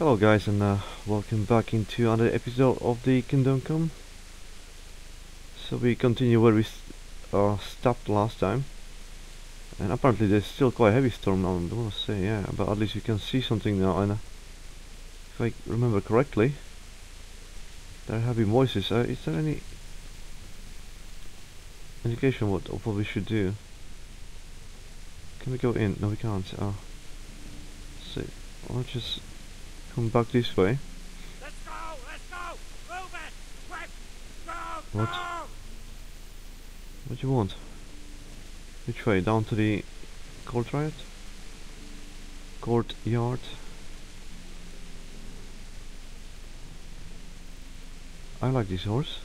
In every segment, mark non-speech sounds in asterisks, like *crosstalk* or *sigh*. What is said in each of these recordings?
Hello guys and uh, welcome back into another episode of the Kingdom Come. So we continue where we uh, stopped last time. And apparently there's still quite a heavy storm now, I want to say, yeah, but at least you can see something now and uh, if I remember correctly, there are heavy voices. Uh, is there any indication what, of what we should do? Can we go in? No we can't. Uh, see, I'll just come back this way. Let's go! Let's go! Move it! Quick! Go! What? Go! What do you want? Which way? Down to the courtyard? Courtyard? I like this horse.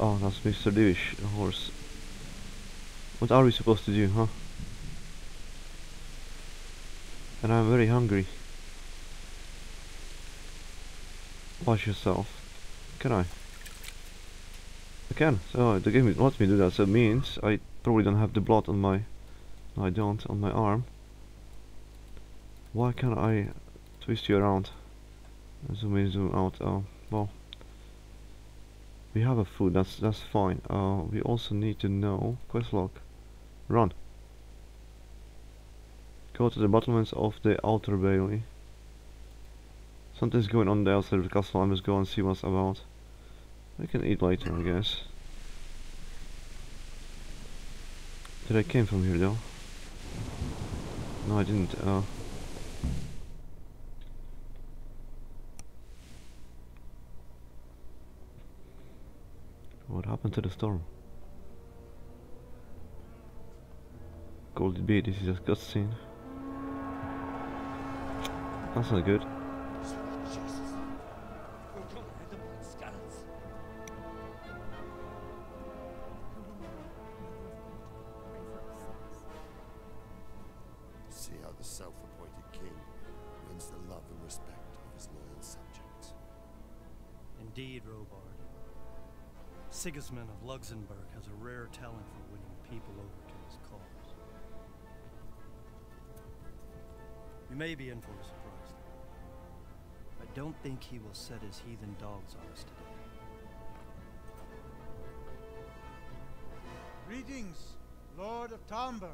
Oh, that's Mr. Divish horse. What are we supposed to do, huh? And I'm very hungry. Watch yourself. Can I? I can. So the game lets me do that. So it means I probably don't have the blood on my. No, I don't on my arm. Why can't I twist you around? Zoom in, zoom out. Oh, well. We have a food. That's that's fine. Uh, we also need to know quest log. Run. Go to the battlements of the outer bailey. Something's going on there outside of the castle. I must go and see what's about. I can eat later, I guess. Did I came from here though? No, I didn't. Uh, what happened to the storm? Could it be this is a cutscene? That's not good. Sigismund of Luxembourg has a rare talent for winning people over to his cause. You may be in for a surprise. I don't think he will set his heathen dogs on us today. Greetings, Lord of Talmberg.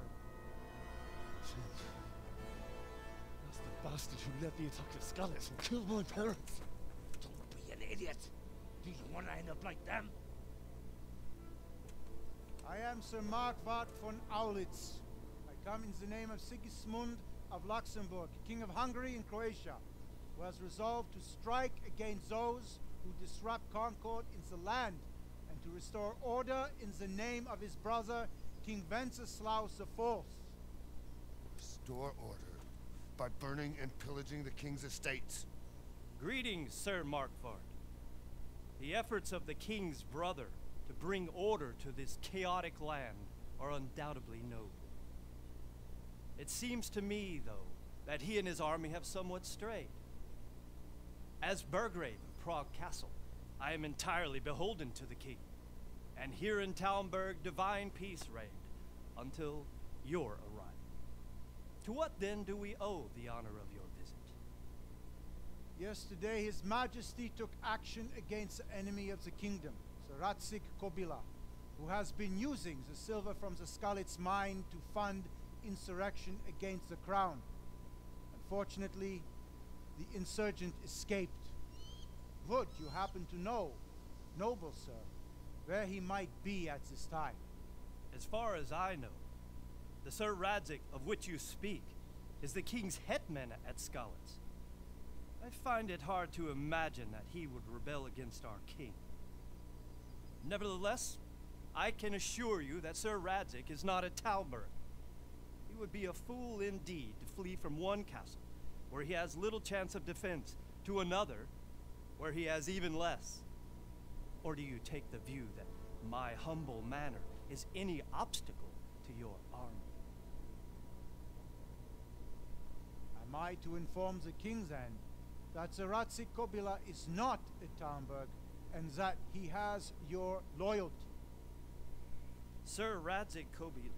That's the bastard who led the attack of Skalitz and killed my parents. Don't be an idiot. Do you wanna end up like them? I am Sir Markvart von Aulitz. I come in the name of Sigismund of Luxembourg, King of Hungary and Croatia, who has resolved to strike against those who disrupt concord in the land and to restore order in the name of his brother, King Wenceslaus IV. Restore order by burning and pillaging the king's estates. Greetings, Sir Markvart. The efforts of the king's brother bring order to this chaotic land are undoubtedly noble. It seems to me, though, that he and his army have somewhat strayed. As Burgrave of Prague Castle, I am entirely beholden to the king. And here in Talmberg, divine peace reigned until your arrival. To what then do we owe the honor of your visit? Yesterday, His Majesty took action against the enemy of the kingdom, Radzig Kobyla, who has been using the silver from the Skalitz mine to fund insurrection against the crown. Unfortunately, the insurgent escaped. Would you happen to know, noble sir, where he might be at this time? As far as I know, the Sir Radzig of which you speak is the king's hetman at Skalitz. I find it hard to imagine that he would rebel against our king. Nevertheless, I can assure you that Sir Radzig is not a Talmberg. He would be a fool indeed to flee from one castle, where he has little chance of defense, to another, where he has even less. Or do you take the view that my humble manner is any obstacle to your army? Am I to inform the king, then, that the Radzig Kobyla is not a Talmberg and that he has your loyalty? Sir Radzig Kobyla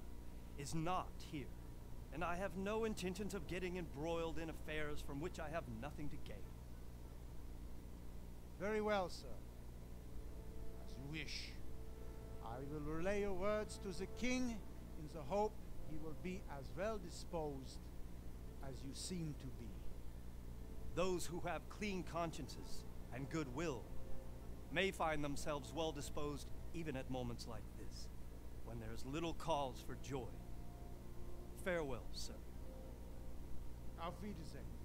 is not here, and I have no intentions of getting embroiled in affairs from which I have nothing to gain. Very well, sir. As you wish. I will relay your words to the king in the hope he will be as well disposed as you seem to be. Those who have clean consciences and goodwill may find themselves well disposed even at moments like this, when there is little cause for joy. Farewell, sir. Auf Wiedersehen.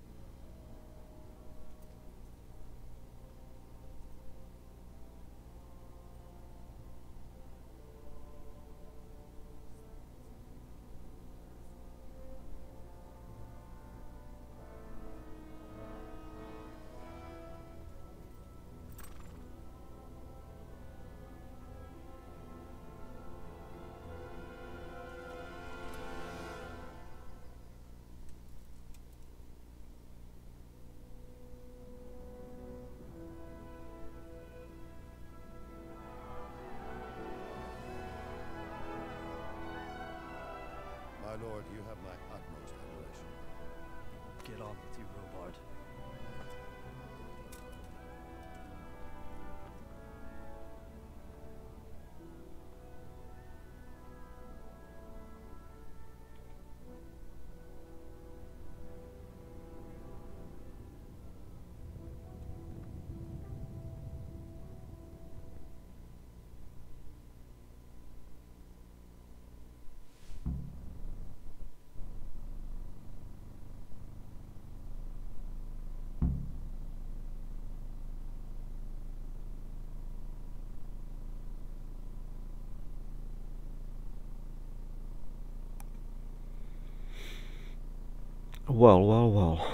Well, well, well.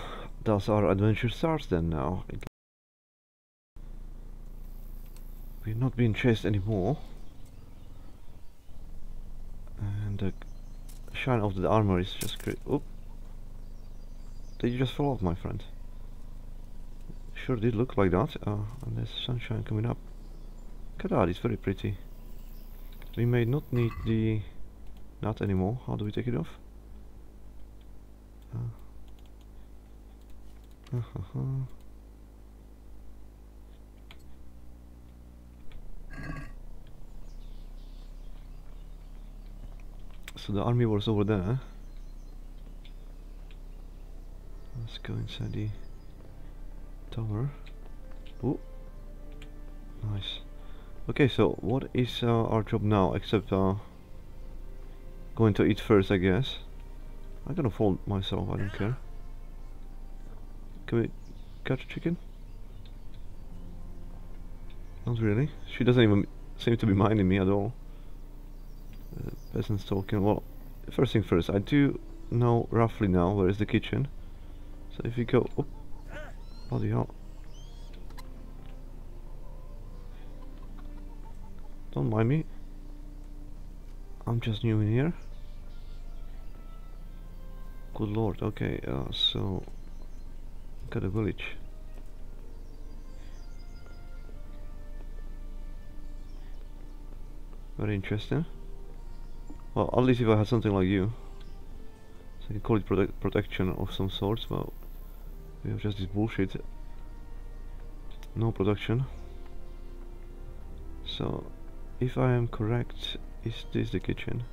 Does our adventure starts then now? We're not being chased anymore. And the shine of the armor is just great. Oop. Did you just fall off, my friend? Sure did look like that. Uh, and there's sunshine coming up. Look at it's very pretty. We may not need the... nut anymore. How do we take it off? Uh-huh. So the army was over there. Let's go inside the tower. Oh, nice. Okay, so what is uh, our job now? Except uh, going to eat first, I guess. I'm gonna fold myself. I don't care. Can we catch a chicken? Not really. She doesn't even seem to be minding me at all. Uh, peasants talking. Well, first thing first. I do know roughly now where is the kitchen. So if you go up, bloody hell. Don't mind me. I'm just new in here. Good lord. Okay. Uh, so got the village. Very interesting. Well, at least if I had something like you. So I can call it prote protection of some sorts, but we have just this bullshit. No production. So, if I am correct, is this the kitchen?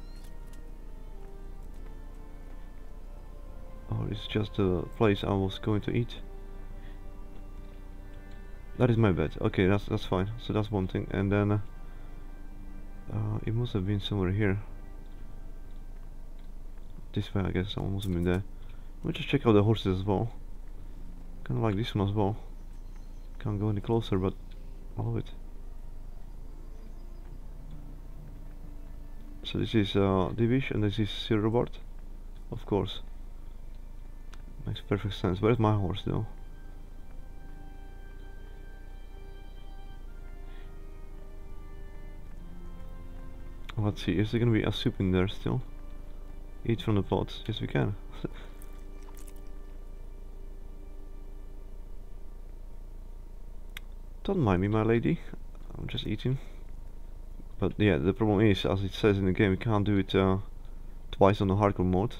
Or it's just the place I was going to eat? That is my bed. Okay, that's that's fine. So that's one thing, and then uh, uh, it must have been somewhere here. This way, I guess. I must have been there. Let me just check out the horses as well. Kind of like this one as well. Can't go any closer, but I love it. So this is uh, Divish and this is Sir Robard, of course. Makes perfect sense. Where's my horse though? Let's see, is there gonna be a soup in there still? Eat from the pot. Yes, we can. *laughs* Don't mind me, my lady. I'm just eating. But yeah, the problem is, as it says in the game, we can't do it uh, twice on the hardcore mode.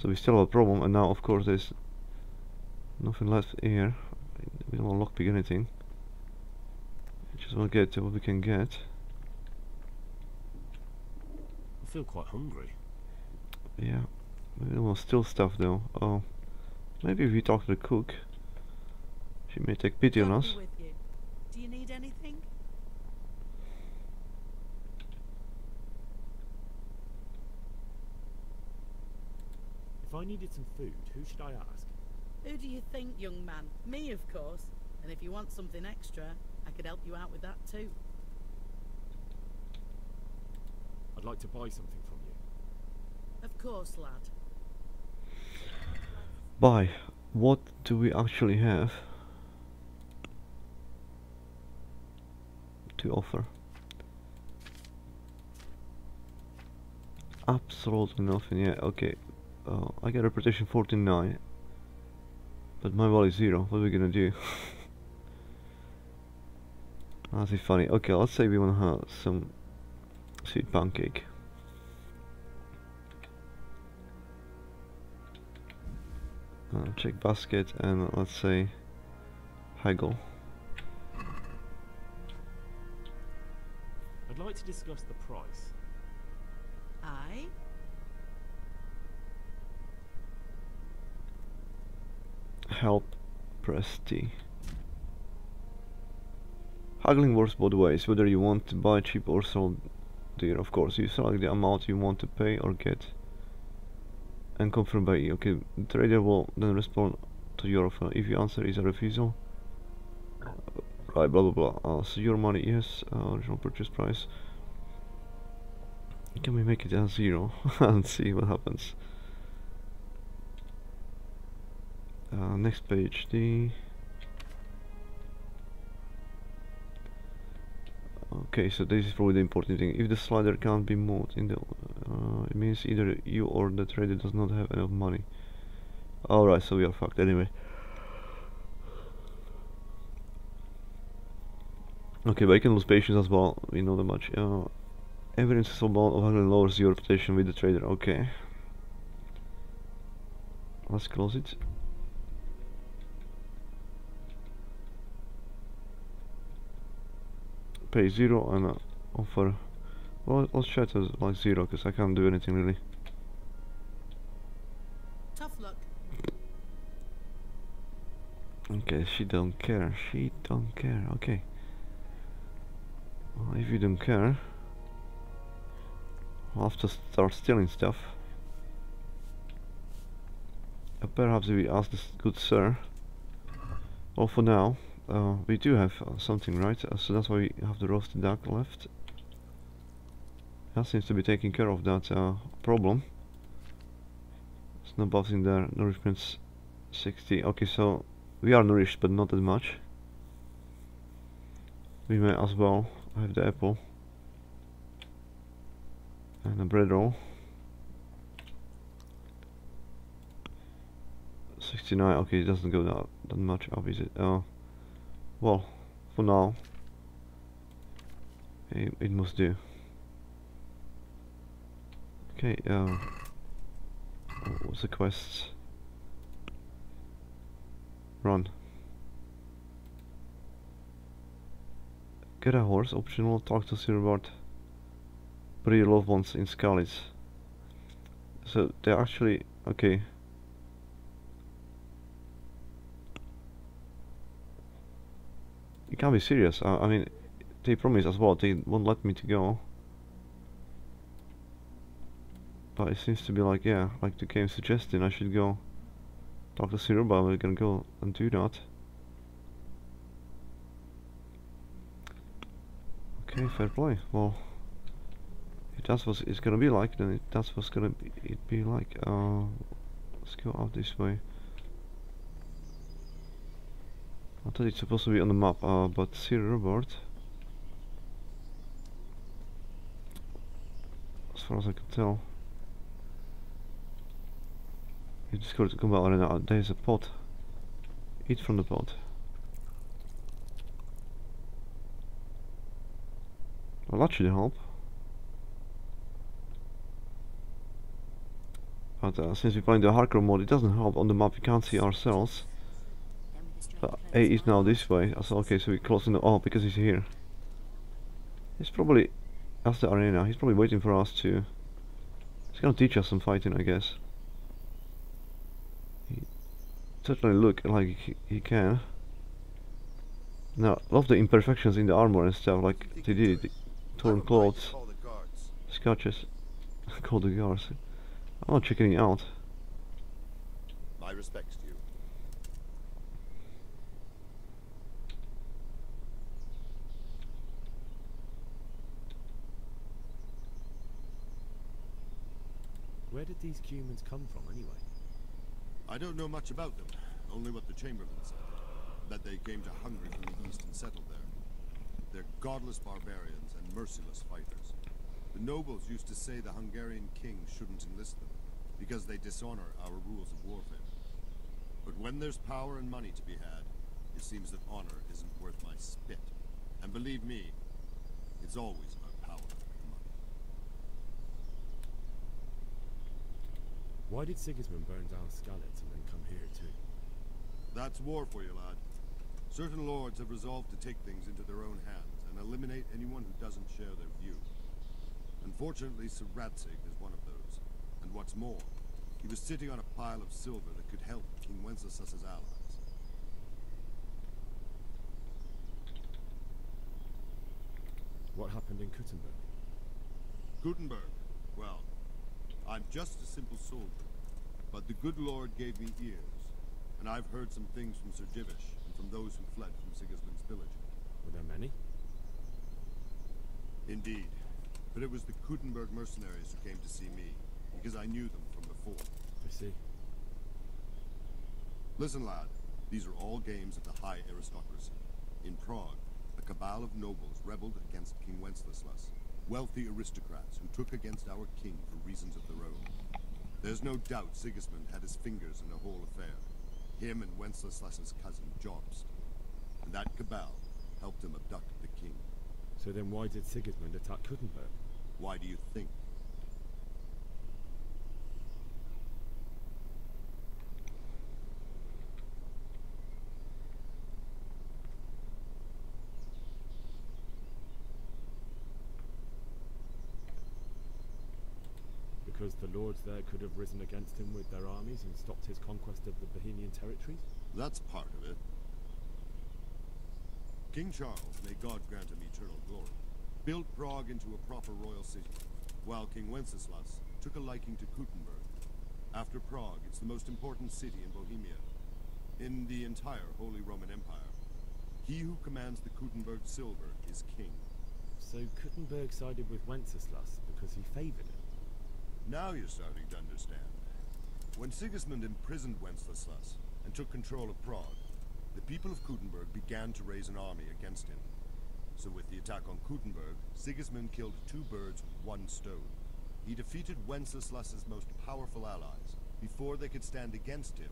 So we still have a problem, and now of course there's nothing left here. We don't want to lockpick anything. We just want to get to what we can get. I feel quite hungry. Yeah, we don't want to steal stuff though. Oh, maybe if we talk to the cook, she may take pity on I'll us. be with you. Do you need anything? If I needed some food, who should I ask? Who do you think, young man? Me, of course. And if you want something extra, I could help you out with that too. I'd like to buy something from you. Of course, lad. Buy. What do we actually have to offer? Absolutely nothing. Yeah. Okay. Uh, I got reputation 49, but my wall is zero. What are we gonna do? *laughs* That's funny. Okay, let's say we wanna have some sweet pancake. Uh, check basket and let's say haggle. I'd like to discuss the price. Aye? Help press T. Haggling works both ways, whether you want to buy cheap or sell dear, of course. You select the amount you want to pay or get and confirm by E. Okay, the trader will then respond to your offer. If your answer is a refusal, right, blah blah blah. Uh, so your money, yes, uh, original purchase price. Can we make it a zero *laughs* and see what happens? Uh, next page, the Okay, so this is probably the important thing. If the slider can't be moved in the, uh, it means either you or the trader does not have enough money. Alright, so we are fucked anyway. Okay, but you can lose patience as well. We know that much. Uh, instance amount of haggling lowers your reputation with the trader. Okay. Let's close it. Pay zero and uh, offer. Well let's try to like zero because I can't do anything really. Tough luck. okay she don't care. She don't care. Okay. Well, if you don't care I'll have to start stealing stuff. Uh, perhaps if we ask this good sir well for now uh, we do have uh, something right uh, so that's why we have the roasted duck left. That seems to be taking care of that uh, problem. It's no buffs in there nourishment's 60 okay so we are nourished but not that much. We may as well have the apple. And a bread roll. 69 okay it doesn't go that, that much up is it? Uh, well, for now, it, it must do. Okay, uh, what's the quest? Run. Get a horse, optional, talk to Sir Robard. Put your loved ones in Skalitz. So, they're actually, okay. You can't be serious. Uh, I mean, they promised as well they won't let me to go. But it seems to be like, yeah, like the game suggesting I should go talk to Sir Robard, we're gonna go and do that. Okay, fair play. Well, if that's what it's gonna be like, then it, that's what's gonna be, it be like. Uh, let's go out this way. I thought it's supposed to be on the map, uh, but Sir Robard, as far as I can tell, you got to and uh, there's a pot. Eat from the pot. Well, that should help. But uh, since we're playing the hardcore mode, it doesn't help on the map. We can't see ourselves. Uh, A is now this way. Said, okay, so we're closing the. Oh, because he's here. He's probably. That's the arena. He's probably waiting for us to. He's gonna teach us some fighting, I guess. He certainly look like he, he can. Now, love the imperfections in the armor and stuff, like they did. The torn clothes, Call the guards. scratches. *laughs* Call the guards. I'm not checking it out. My respects Where did these Cumans come from anyway? I don't know much about them, only what the Chamberlain said. That they came to Hungary from the east and settled there. They're godless barbarians and merciless fighters. The nobles used to say the Hungarian king shouldn't enlist them, because they dishonor our rules of warfare. But when there's power and money to be had, it seems that honor isn't worth my spit. And believe me, it's always about power and money. Why did Sigismund burn down Skalitz and then come here too? That's war for you, lad. Certain lords have resolved to take things into their own hands and eliminate anyone who doesn't share their view. Unfortunately, Sir Radzig is one of those. And what's more, he was sitting on a pile of silver that could help King Wenceslas's allies. What happened in Kuttenberg? Gutenberg, well, I'm just a simple soldier, but the good Lord gave me ears, and I've heard some things from Sir Divish and from those who fled from Sigismund's village. Were there many? Indeed. But it was the Kuttenberg mercenaries who came to see me, because I knew them from before. I see. Listen, lad, these are all games of the high aristocracy. In Prague, a cabal of nobles rebelled against King Wenceslas, wealthy aristocrats who took against our king for reasons of their own. There's no doubt Sigismund had his fingers in the whole affair. Him and Wenceslas's cousin Jobst. And that cabal helped him abduct the king. So then why did Sigismund attack Kuttenberg? Why do you think? The lords there could have risen against him with their armies and stopped his conquest of the Bohemian territories? That's part of it. King Charles, may God grant him eternal glory, built Prague into a proper royal city, while King Wenceslas took a liking to Kuttenberg. After Prague, it's the most important city in Bohemia, in the entire Holy Roman Empire. He who commands the Kuttenberg silver is king. So Kuttenberg sided with Wenceslas because he favored him? Now you're starting to understand. When Sigismund imprisoned Wenceslas and took control of Prague, the people of Kuttenberg began to raise an army against him. So with the attack on Kuttenberg, Sigismund killed two birds with one stone. He defeated Wenceslas's most powerful allies before they could stand against him,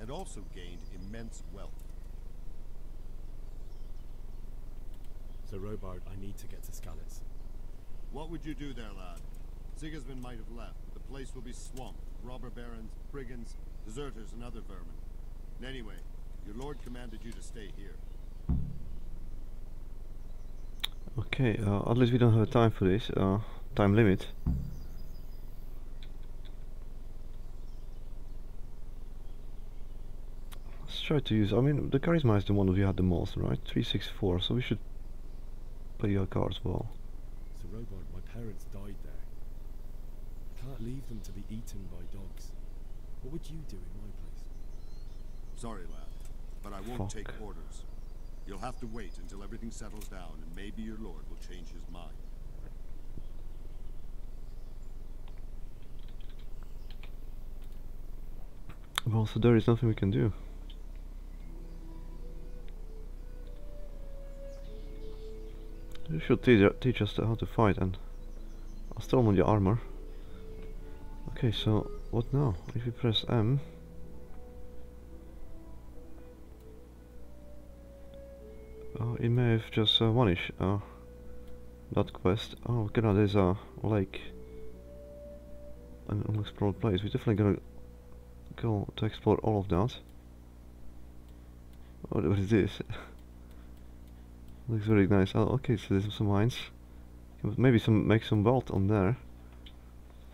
and also gained immense wealth. So Robard, I need to get to Skalitz. What would you do there, lad? Sigismund might have left, but the place will be swamped robber barons, brigands, deserters, and other vermin. And anyway, your lord commanded you to stay here. Okay, uh, at least we don't have time for this. Uh, time limit. Let's try to use. I mean, the charisma is the one we had the most, right? Three six four. So we should play our cards well. So Robard, my parents died there. I can't leave them to be eaten by dogs. What would you do in my place? Sorry, lad, but I won't take orders. You'll have to wait until everything settles down, and maybe your lord will change his mind. Well, so there is nothing we can do. You should teach, teach us how to fight and I'll still on the armor. Okay, so what now? If we press M Oh, it may have just uh, vanished. Uh, that quest. Oh, god, there's a lake. an unexplored place. We're definitely gonna go to explore all of that. What, what is this? *laughs* Looks very nice. Oh, okay, so there's some mines. Maybe some make some wealth on there.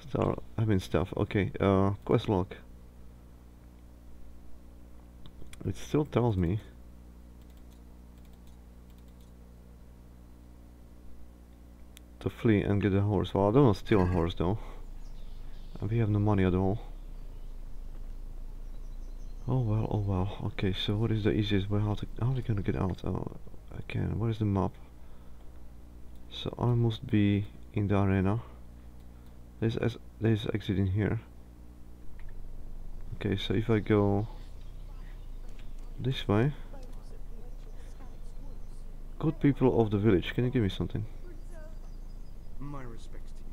Start having stuff. Okay, uh, quest log. It still tells me. To flee and get a horse. Well, I don't want to steal a horse though. And we have no money at all. Oh well, oh well. Okay, so what is the easiest way? How to? How are we gonna get out? Oh, I can. What is the map? So I must be in the arena. There's there's exit in here. Okay, so if I go this way. Good people of the village, can you give me something? My respects to you.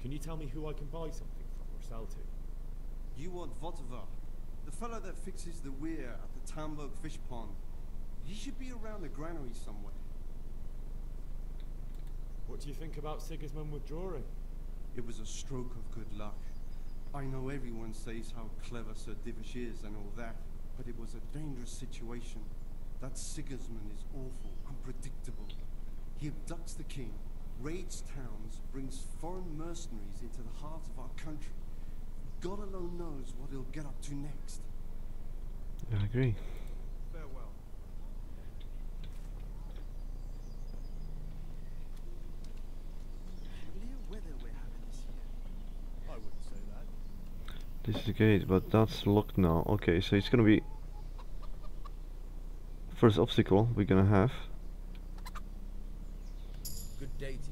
Can you tell me who I can buy something from or sell to? You want Votava, the fellow that fixes the weir at the Talmberg fish pond. He should be around the granary somewhere. What do you think about Sigismund withdrawing? It was a stroke of good luck. I know everyone says how clever Sir Divish is and all that, but it was a dangerous situation. That Sigismund is awful, unpredictable. He abducts the king, raids towns, brings foreign mercenaries into the heart of our country. God alone knows what he'll get up to next. I agree. Farewell. Clear weather we're having this year. I wouldn't say that. This is the gate, but that's locked now. Okay, so it's gonna be first obstacle we're gonna have. Good day to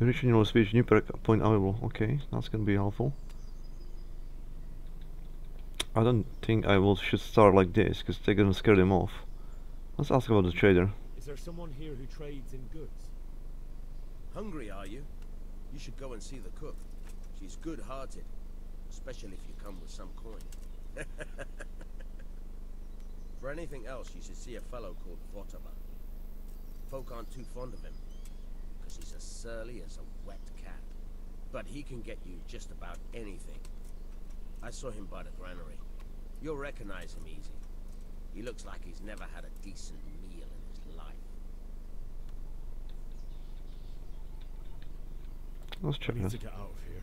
you. Original speech, new point available. Okay, that's gonna be helpful. I don't think I will should start like this, because they're gonna scare them off. Let's ask about the trader. Is there someone here who trades in goods? Hungry, are you? You should go and see the cook. She's good-hearted, especially if you come with some coin. *laughs* For anything else, you should see a fellow called Votava. Folk aren't too fond of him, because he's as surly as a wet cat. But he can get you just about anything. I saw him by the granary. You'll recognize him easy. He looks like he's never had a decent meal in his life. Let's check I need to get out of here.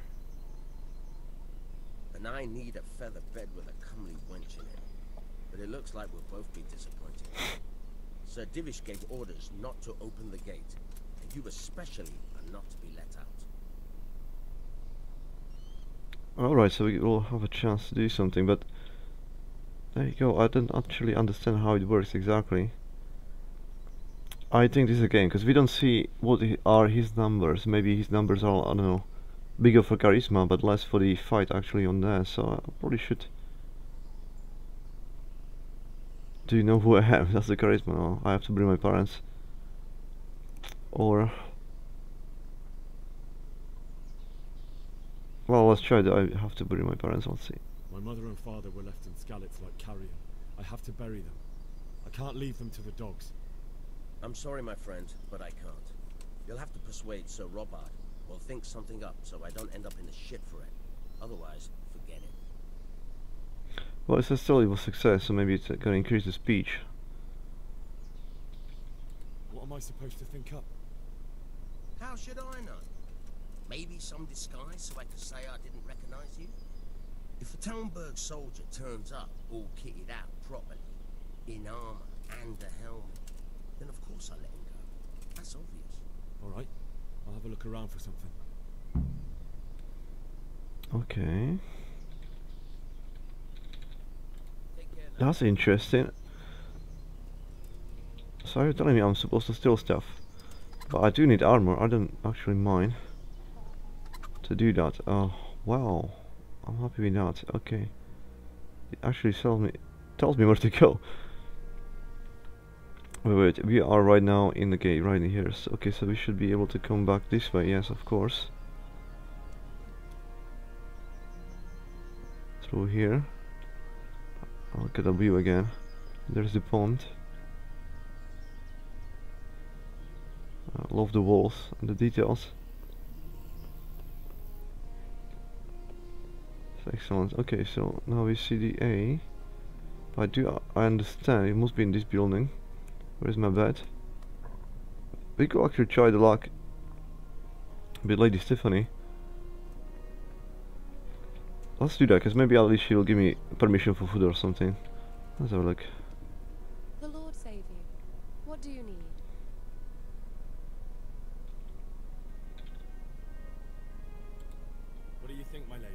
And I need a feather bed with a comely wench in it. But it looks like we'll both be disappointed. Sir Divish gave orders not to open the gate, and you especially are not to be let out. Alright, so we will have a chance to do something, but there you go. I don't actually understand how it works exactly. I think this is a game because we don't see what are his numbers. Maybe his numbers are I don't know bigger for charisma, but less for the fight actually on there. So I probably should. Do you know who I am? *laughs* That's the charisma. Oh, I have to bring my parents. Or well, let's try that. I have to bury my parents. Let's see. My mother and father were left in Skalitz like carrion. I have to bury them. I can't leave them to the dogs. I'm sorry, my friend, but I can't. You'll have to persuade Sir Robard, or think something up so I don't end up in the shit for it. Otherwise, forget it. Well, it's a still it success, so maybe it's uh, gonna increase the speech. What am I supposed to think up? How should I know? Maybe some disguise so I can say I didn't recognize you? If a Talmberg soldier turns up all kitted out properly, in armor and a helmet, then of course I let him go. That's obvious. All right, I'll have a look around for something. Okay, Take care now. that's interesting. So you're telling me I'm supposed to steal stuff, but I do need armor. I don't actually mind to do that. Oh, wow, I'm happy with that. Okay, it actually tells me tells me where to go. Wait, wait, we are right now in the gate, right here. So, okay, so we should be able to come back this way. Yes, of course. Through here. I'll get a view again. There's the pond. I love the walls and the details. It's excellent. Okay, so now we see the A. I do I understand it must be in this building. Where's my bed? We could actually try the lock with Lady Stephanie. Let's do that, because maybe at least she'll give me permission for food or something. Let's have a look. The Lord save you. What do you need? What do you think, my lady?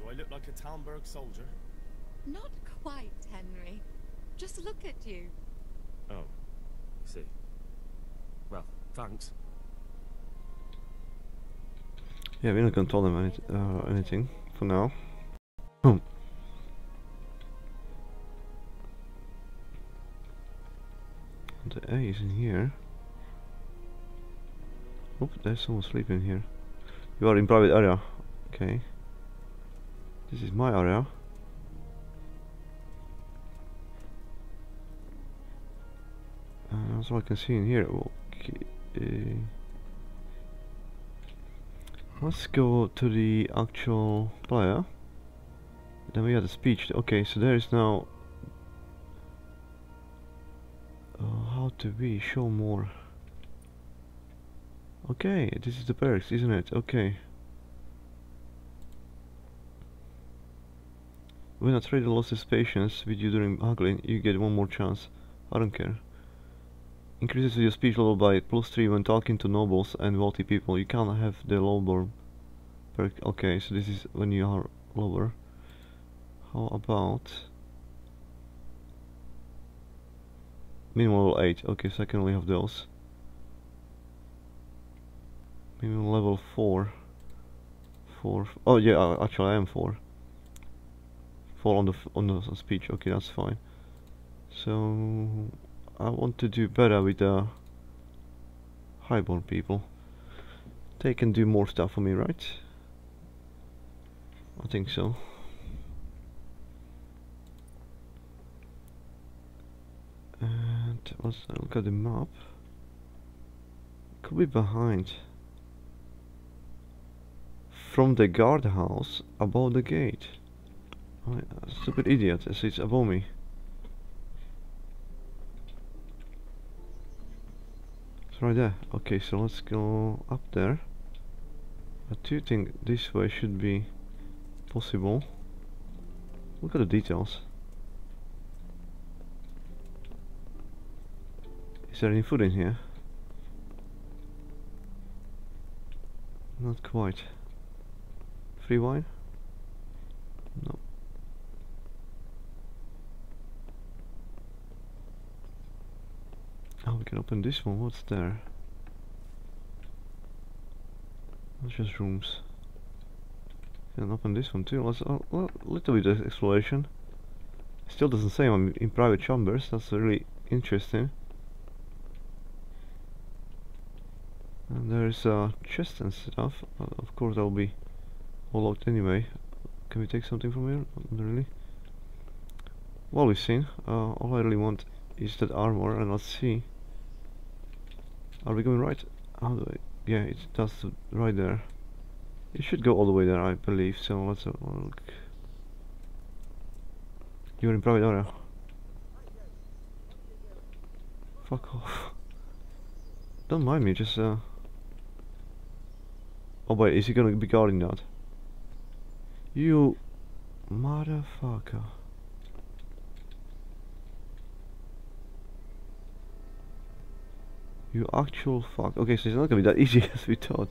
Do I look like a Talmberg soldier? Not quite, Henry. Just look at you. See. Well, thanks. Yeah, we're not gonna tell them any uh, anything for now. Hmm. The A is in here. Oh, there's someone sleeping here. You are in private area. Okay. This is my area. All I can see in here. Okay. Uh, let's go to the actual player. Then we had the speech. Okay, so there is now. Uh, how to be show more? Okay, this is the perks, isn't it? Okay. When a trader loses patience with you during haggling, you get one more chance. I don't care. Increases your speech level by plus 3 when talking to nobles and wealthy people. You can't have the lowborn perk. Okay, so this is when you are lower. How about... Minimum level 8. Okay, so I can only have those. Minimum level 4. 4. Oh yeah, uh, actually I am 4. 4 on the, on the speech. Okay, that's fine. So... I want to do better with the highborn people. They can do more stuff for me, right? I think so. And let's look at the map. Could be behind. From the guardhouse above the gate. Oh, stupid idiot, it's above me. Right there. Okay, so let's go up there. I do think this way should be possible. Look at the details. Is there any food in here? Not quite. Free wine? No. Oh, we can open this one. What's there? Just rooms. Can open this one too. Let's a uh, little bit of exploration. Still doesn't say I'm in private chambers. That's really interesting. And there's a uh, chest and stuff. Uh, of course, that'll be all out anyway. Can we take something from here? Not really. Well, we've seen. Uh, all I really want is that armor, and let's see. Are we going right? How do I? Yeah, it does right there. It should go all the way there, I believe. So let's look. You're in private area. Fuck off. Don't mind me, just uh. Oh wait, is he gonna be guarding that? You motherfucker. You actual fuck. Okay, so it's not gonna be that easy *laughs* as we thought.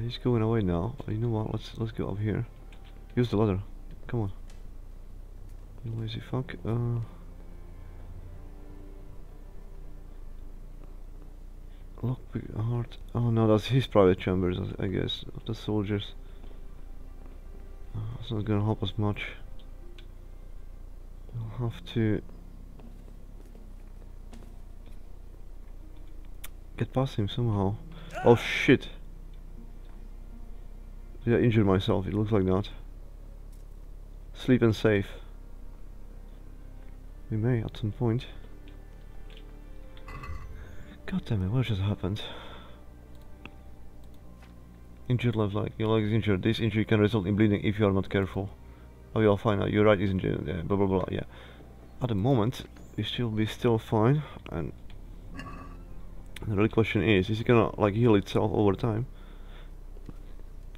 He's going away now. You know what? Let's let's go up here. Use the ladder. Come on. You lazy fuck. Uh. Lockpick heart. Oh no, that's his private chambers, I guess, of the soldiers. It's not gonna help us much. We'll have to get past him somehow. Oh shit! Did I injure myself? It looks like that. sleep and. We may at some point. God damn it, what just happened? Injured left leg. Your leg is injured. This injury can result in bleeding if you are not careful. Oh, you're fine now. Your right is injured. Yeah, blah blah blah. Yeah. At the moment, we still be still fine. And the real question is, is it gonna like heal itself over time?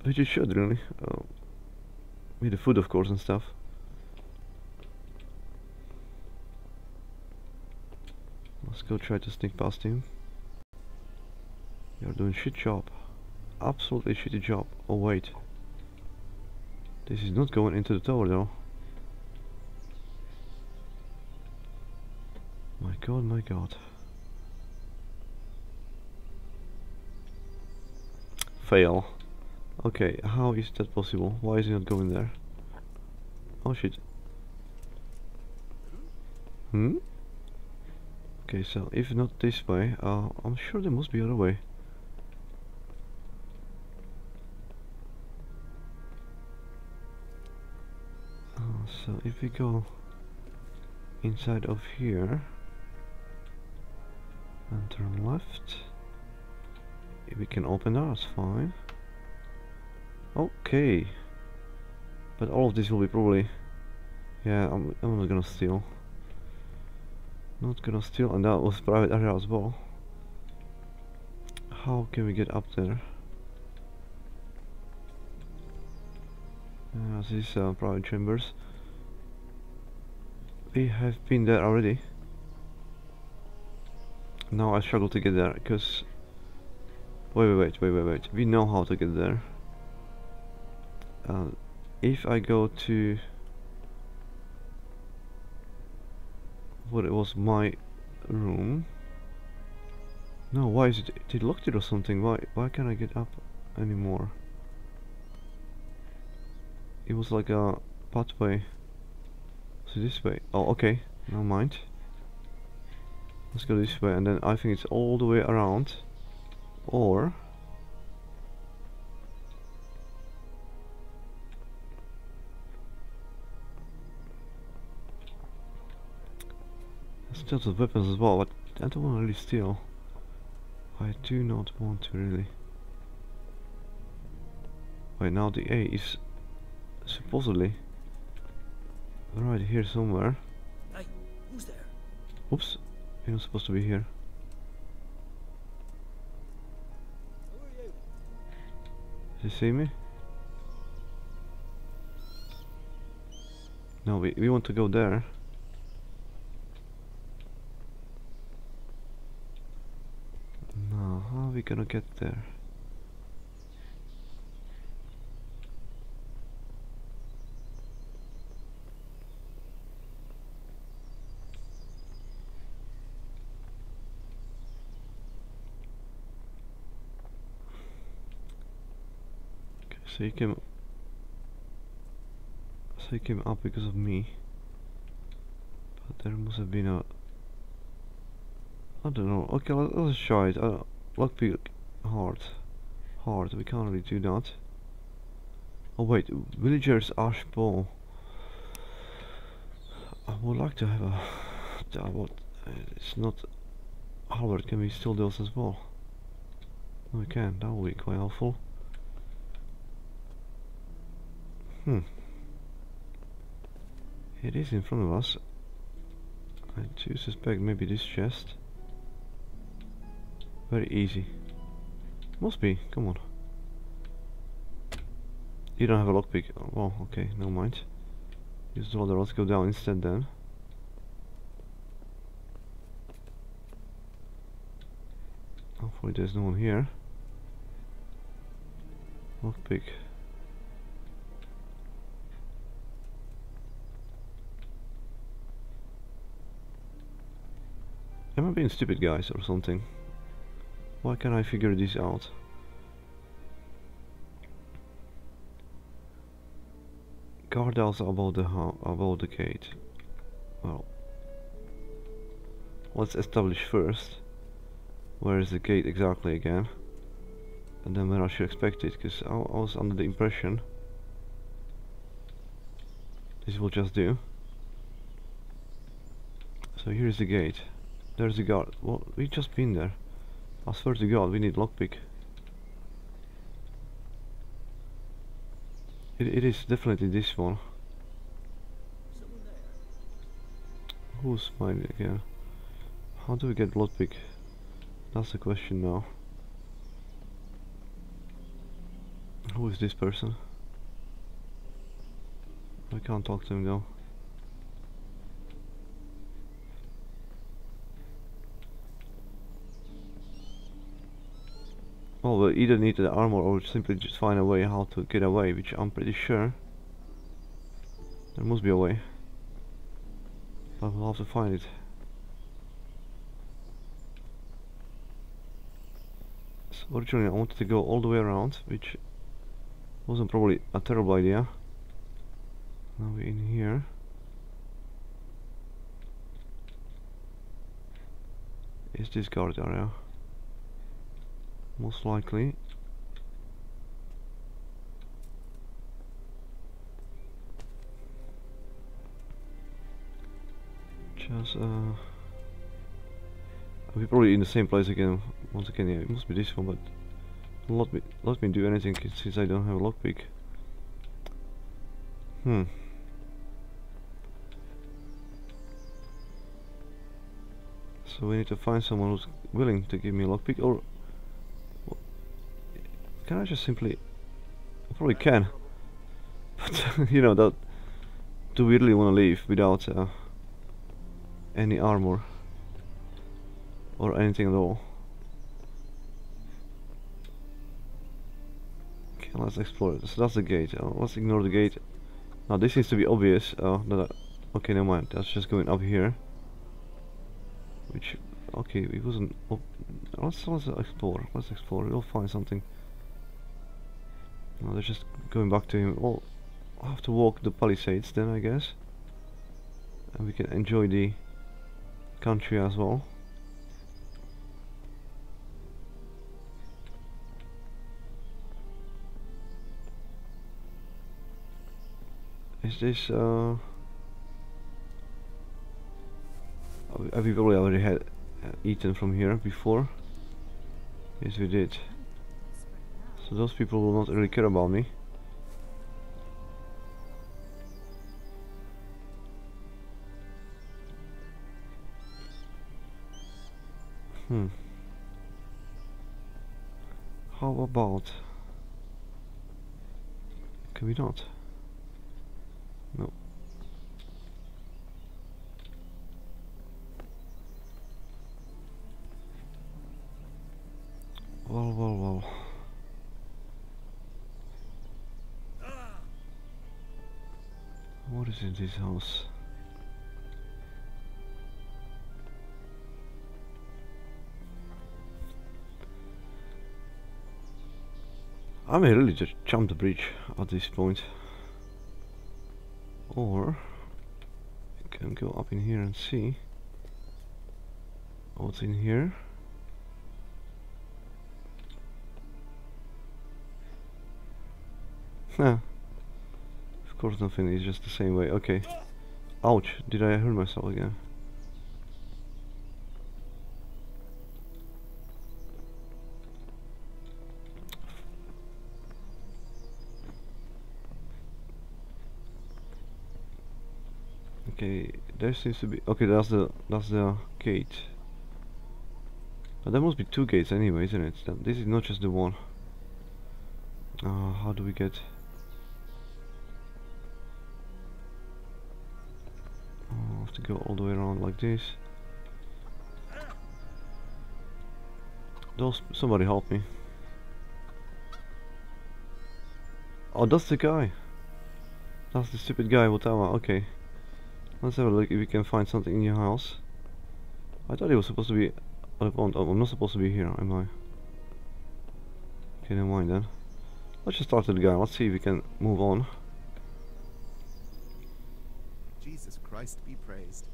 Which it should really. Uh, with the food, of course, and stuff. Let's go try to sneak past him. You're doing shit job. Absolutely shitty job. Oh wait. This is not going into the tower though. My god, my god. Fail. Okay, how is that possible? Why is it not going there? Oh shit. Hmm? Okay, so if not this way, uh, I'm sure there must be other way. So if we go inside of here and turn left, if we can open that, that's fine. Okay. But all of this will be probably... Yeah, I'm, I'm not gonna steal. Not gonna steal, and that was private area as well. How can we get up there? Uh, these uh, private chambers. We have been there already. Now I struggle to get there, because... Wait, wait, wait, wait, wait, wait. We know how to get there. Uh, if I go to what it was my room. No why is it it locked it or something? Why why can't I get up anymore? It was like a pathway so this way oh okay no mind let's go this way and then I think it's all the way around or Still the weapons as well, but I don't want to really steal. I do not want to really. Wait, now the A is supposedly right here somewhere. Hey, who's there? Oops, you're not supposed to be here. Does he see me? No, we, we want to go there. No, how are we gonna get there? Okay, he came so he came up because of me but there must have been a I don't know okay let's try it uh, Lockpick hard. Hard, we can't really do that. Oh wait, villagers ash ball. I would like to have a... Uh, what, it's not... Halberd, can we steal those as well? We can, that would be quite helpful. Hmm. It is in front of us. I do suspect maybe this chest. Very easy. Must be, come on. You don't have a lockpick. Oh, well, okay, no mind. Use the ladder, go down instead then. Hopefully there's no one here. Lockpick. Am I being stupid guys or something? Why can't I figure this out? Guardrails above the above the gate. Well, let's establish first where is the gate exactly again, and then where I should expect it. Because I, I was under the impression this will just do. So here is the gate. There's the guard. Well, we just been there. I swear to God, we need lockpick. It, it is definitely this one. Who's mine again? How do we get lockpick? That's the question now. Who is this person? I can't talk to him though. Well, we either need the armor or simply just find a way how to get away, which I'm pretty sure there must be a way. But we'll have to find it. So originally I wanted to go all the way around, which wasn't probably a terrible idea. Now we're in here. Is this guard area? Most likely. Just uh we're probably in the same place again once again yeah it must be this one but let me let me do anything since I don't have a lockpick. Hmm. So we need to find someone who's willing to give me a lockpick or can I just simply I probably can. *laughs* But you know that do we really want to leave without uh, any armor? Or anything at all? Okay let's explore. It so that's the gate. Uh, let's ignore the gate. Now this seems to be obvious. Uh, that I, okay never mind. That's just going up here. Which okay it wasn't oh, let's let's explore. Let's explore. We'll find something no, they're just going back to him well I'll have to walk the palisades then I guess and we can enjoy the country as well is this uh have we probably already had uh, eaten from here before? Yes we did. Those people will not really care about me. Hmm. How about... Can we not? No. Well, well, well. What is in this house? I may really just jump the bridge at this point. Or I can go up in here and see what's in here. Huh. Course nothing is just the same way. Okay. Ouch, did I hurt myself again? Okay, there seems to be okay that's the that's the gate. But there must be two gates anyway, isn't it? This is not just the one. Uh, how do we get to go all the way around like this. Those somebody help me. Oh, that's the guy. That's the stupid guy, whatever. Okay. Let's have a look if we can find something in your house. I thought he was supposed to be... Oh, I'm not supposed to be here, am I? Okay, never mind then. Let's just start with the guy. Let's see if we can move on. Jesus Christ be praised.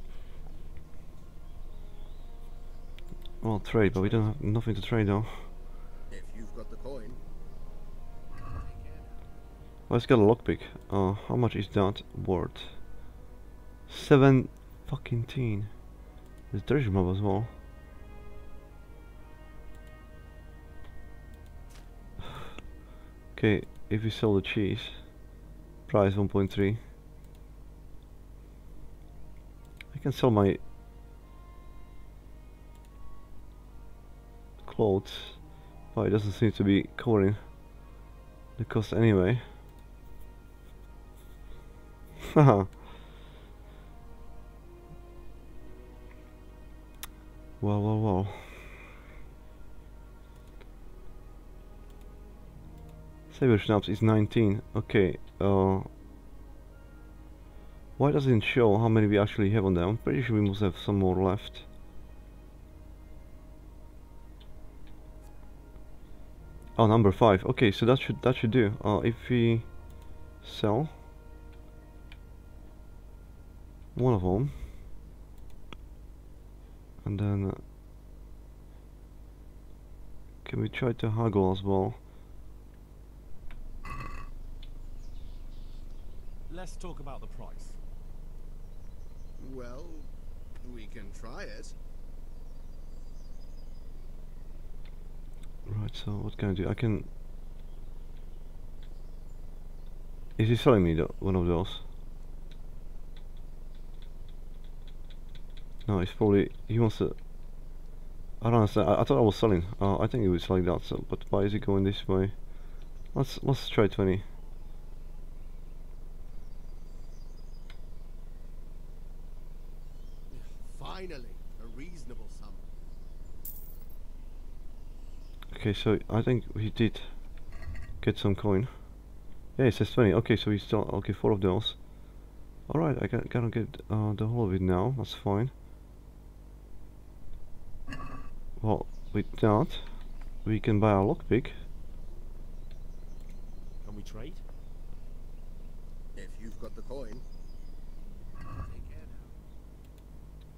Well, trade, but we don't have nothing to trade though. If you've got the coin. Let's get a lockpick. Uh, how much is that worth? Seven fucking teen. There's treasure map as well. *sighs* okay, if we sell the cheese, price 1.3. I can sell my clothes, but it doesn't seem to be covering the cost anyway. Haha. *laughs* well, well, well. Saviour Schnapps is 19. Okay, uh... Why doesn't it show how many we actually have on there? I'm pretty sure we must have some more left. Oh, number 5. Okay, so that should that should do. Uh, if we sell one of them and then uh, can we try to haggle as well Let's talk about the price. Well, we can try it. Right, so what can I do? I can... Is he selling me one of those? No, he's probably... He wants to... I don't understand. I, I thought I was selling. Uh, I think he was selling that, so, but why is he going this way? Let's, let's try 20. Okay, so I think he did get some coin. Yeah, it says 20. Okay, so he's still okay. Four of those. All right, I got gotta get uh, the whole of it now. That's fine. Well, with that, we can buy a lockpick. Can we trade? If you've got the coin.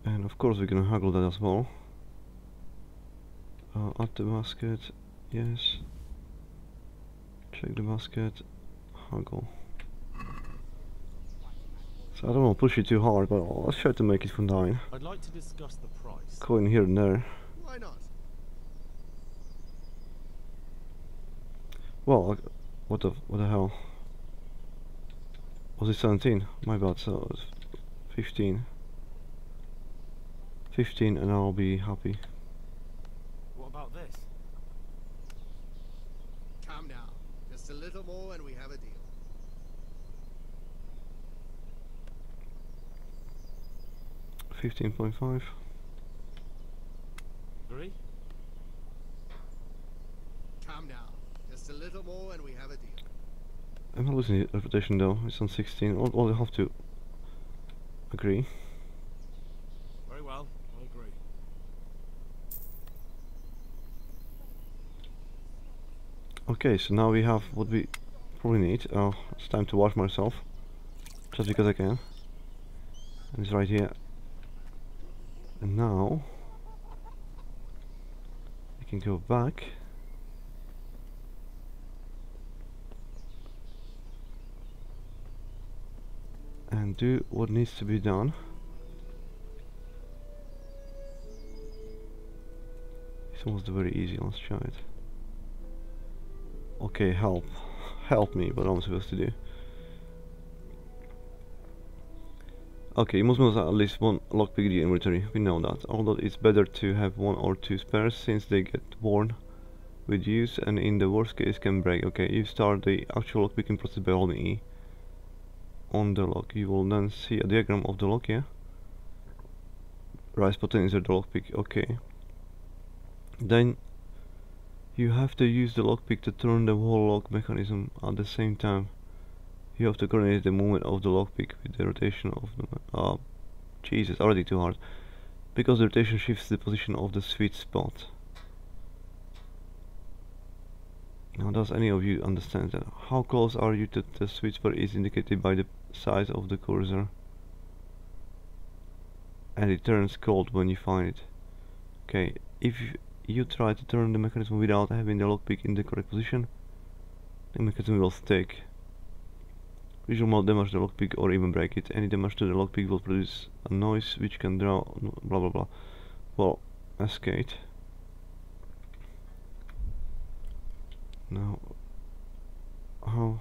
And of course we're gonna haggle that as well. Uh, add the basket, yes. Check the basket, haggle. So I don't want to push it too hard, but I'll try to make it for 9. I'd like to discuss the price. Coin here and there. Why not? Well, what the what the hell? Was it 17? My bad, so it's 15. 15 and I'll be happy. What about this? Calm down. Just a little more and we have a deal. Fifteen point five. Agree? Calm down. Just a little more and we have a deal. I'm not losing the reputation though. It's on sixteen. I'll, I'll have to agree. Very well. I agree. Okay, so now we have what we probably need. Oh, it's time to wash myself. Just because I can. And it's right here. And now we can go back. And do what needs to be done. This one's very easy, let's try it. Okay, help. Help me, what am I supposed to do? Okay, you must have at least one lockpick in the inventory, we know that. Although it's better to have one or two spares since they get worn with use and in the worst case can break. Okay, you start the actual lockpicking process by holding E on the lock. You will then see a diagram of the lock, yeah? Rise button insert the lockpick, okay. Then you have to use the lockpick to turn the whole lock mechanism at the same time. You have to coordinate the movement of the lockpick with the rotation of the... Ah, Jesus, already too hard. Because the rotation shifts the position of the sweet spot. Now does any of you understand that? How close are you to the sweet spot is indicated by the size of the cursor. And it turns cold when you find it. Okay, if you try to turn the mechanism without having the lockpick in the correct position, the mechanism will stick. Visual mode damage the lockpick or even break it. Any damage to the lockpick will produce a noise which can draw blah blah blah. Well, escape. Now, how?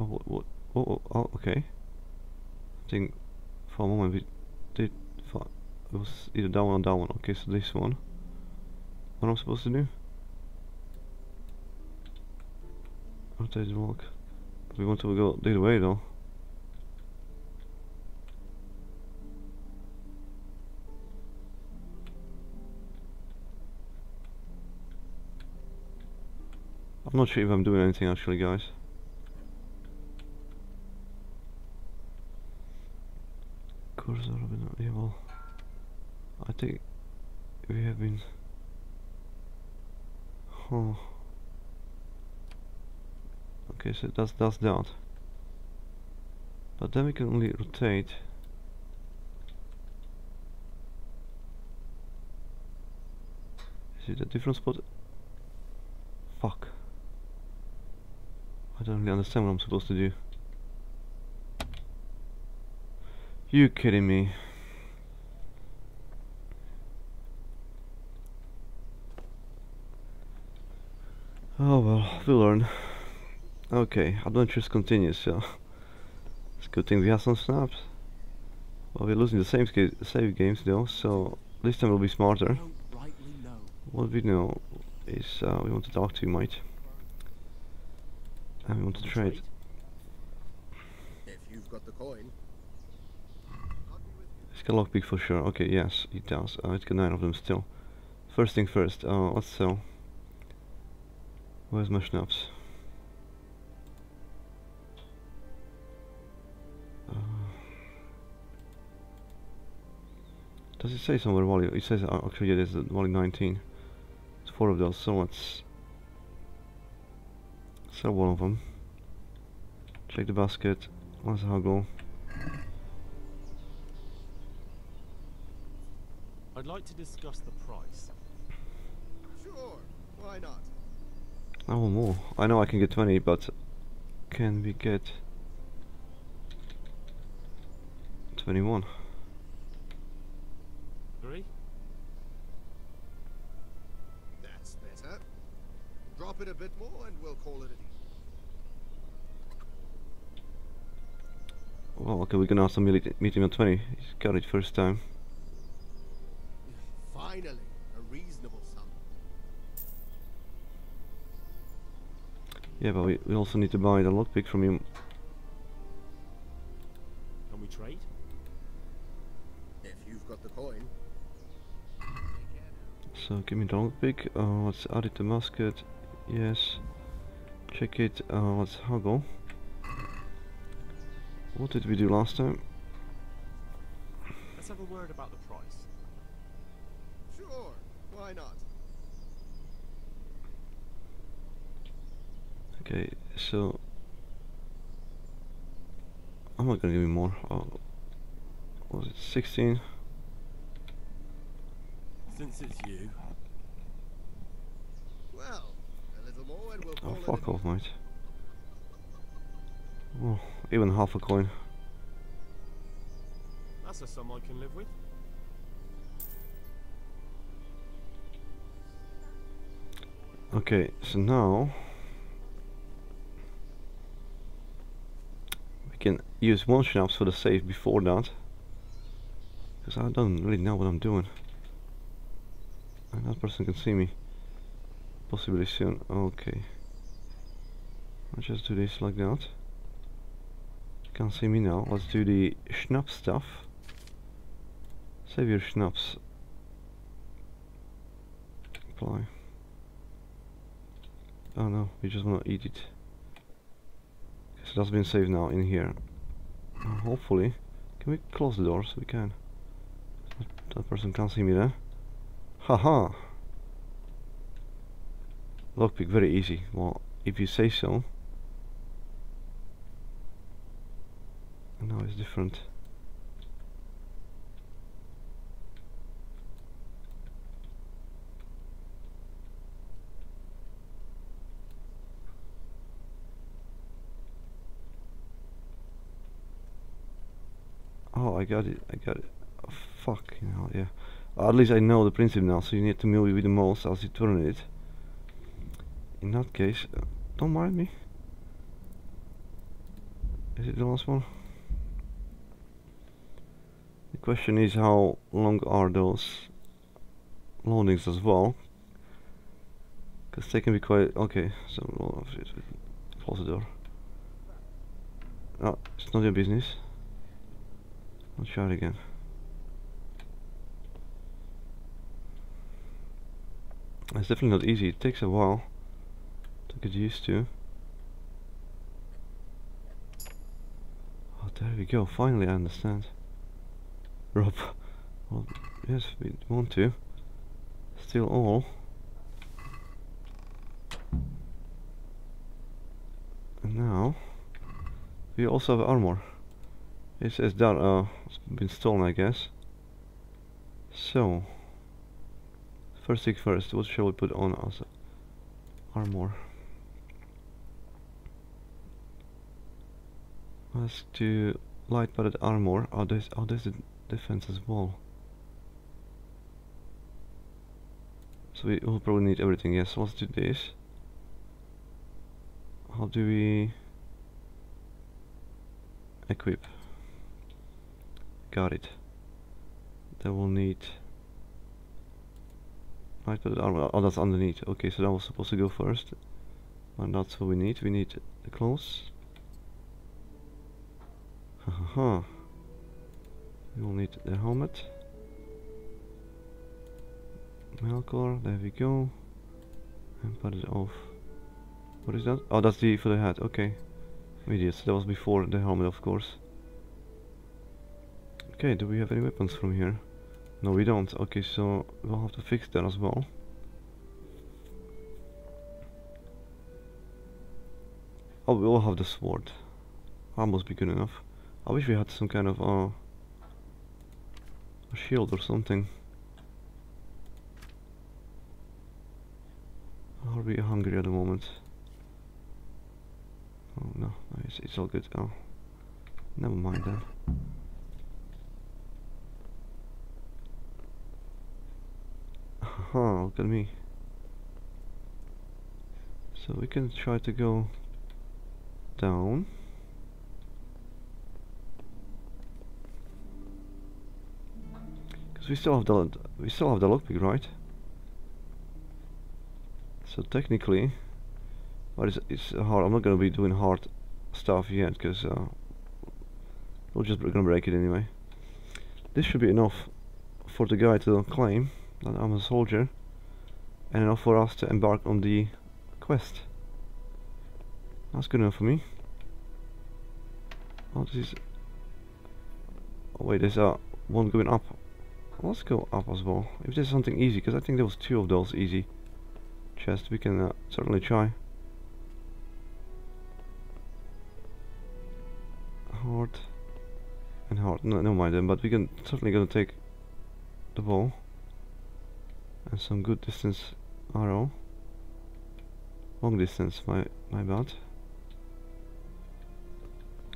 Oh, what, what, oh, oh, oh, okay. I think for a moment we did, for, it was either that one or that one. Okay, so this one. What am I supposed to do? Rotate the walk. We want to go the other way though. I'm not sure if I'm doing anything actually guys. Cursor of yeah well I think we have been huh. Okay so that's that's that. But then we can only rotate. Is it a different spot? Fuck. I don't really understand what I'm supposed to do you kidding me Oh well, we'll learn. Okay, adventures continues, so... It's a good thing we have some schnapps. Well, we're losing the same save games though, so this time we'll be smarter. What we know is uh, we want to talk to you, mate. And we want to trade. If you've got the coin. It's lockpick for sure. Okay, yes, it does. Uh, it's got nine of them still. First thing first, uh, let's sell. Where's my schnapps? Uh, does it say somewhere volley? It says uh, actually yeah, there's volley 19. It's four of those, so let's sell one of them. Check the basket. Let's huggle. I'd like to discuss the price. Sure, why not? I want more. I know I can get 20, but can we get 21? Agree? That's better. Drop it a bit more and we'll call it a day. Well, okay, we can also meet, meet him at 20. He's got it first time. Finally, a reasonable sum. Yeah, but we, we also need to buy the lockpick from him. Can we trade? If you've got the coin. So give me the lockpick. Uh, let's add it to musket. Yes. Check it. Uh, let's huggle. What did we do last time? Let's have a word about the price. Sure, why not? Okay, so I'm not gonna give you more. Oh, was it 16? Since it's you. Well, a little more and we'll Oh, call it fuck a off, mate. Oh, even half a coin. That's a sum I can live with. Okay, so now we can use one schnapps for the save before that. Because I don't really know what I'm doing. And that person can see me. Possibly soon. Okay. I'll just do this like that. Can't see me now. Let's do the schnapps stuff. Save your schnapps. Apply. Oh no, we just wanna eat it. So that's been saved now in here. Hopefully, can we close the door so we can? That, person can't see me there. Haha! Lockpick, very easy. Well, if you say so. And now it's different. I got it. I got it. Oh, fuck, you know, yeah. at least I know the principle now, so you need to mill with the mouse as you turn it. In that case, uh, don't mind me. Is it the last one? The question is how long are those loadings as well? Because they can be quite... Okay, so close the door. No, it's not your business. I'll try it again. It's definitely not easy, it takes a while to get used to. Oh, there we go, finally I understand. Rob, well, yes, we want to. Still all. And now, we also have armor. It says that uh, been stolen, I guess. So, first thing first, what shall we put on as armor? Let's do light padded armor. Oh, there's, oh, there's the defense as well. So we will probably need everything, yes, let's do this. How do we equip? Got it. Then we'll need padded armor. Oh, that's underneath. Okay, so that was supposed to go first. And that's what we need. We need the clothes. Haha. we will need the helmet. Melkor, there we go. And put it off. What is that? Oh, that's the for the hat. Okay. Idiots. That was before the helmet, of course. Okay, do we have any weapons from here? No, we don't. Okay, so we'll have to fix that as well. Oh, we will have the sword. That must be good enough. I wish we had some kind of uh, a shield or something. Are we hungry at the moment? Oh no, it's, it's all good. Oh, never mind then. Haha, look at me. So we can try to go down. Because we still have the we still have the lockpick, right? So technically, but it's, it's hard. I'm not gonna be doing hard stuff yet because uh, we're just gonna break it anyway. This should be enough for the guy to claim that I'm a soldier, and enough for us to embark on the quest. That's good enough for me. Oh, this is. Oh wait, there's uh, one going up. Let's go up as well. If there's something easy, because I think there was two of those easy chest we can uh, certainly try hard and hard no, never mind then but we can certainly gonna take the bow and some good distance arrow. Long distance my my bad.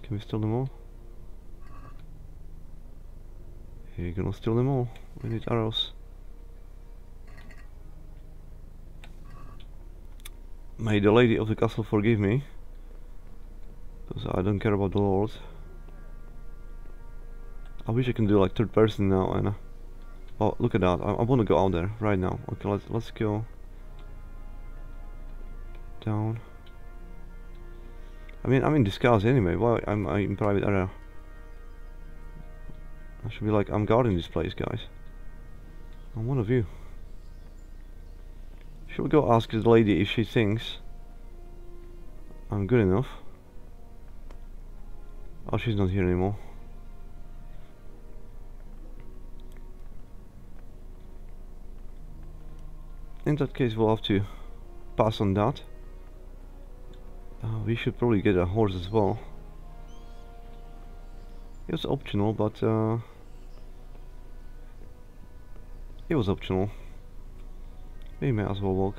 Can we steal them all? Here you gonna steal them all. We need arrows. May the lady of the castle forgive me. Because I don't care about the lord. I wish I can do like third person now and... Oh, look at that. I, I want to go out there right now. Okay, let's, let's go... Down. I mean, I'm in disguise anyway. Why I'm, I'm in private area? I should be like, I'm guarding this place, guys. I'm one of you. Should we go ask the lady if she thinks I'm good enough? Oh, she's not here anymore. In that case, we'll have to pass on that. Uh, we should probably get a horse as well. It was optional, but uh, it was optional. We may as well walk.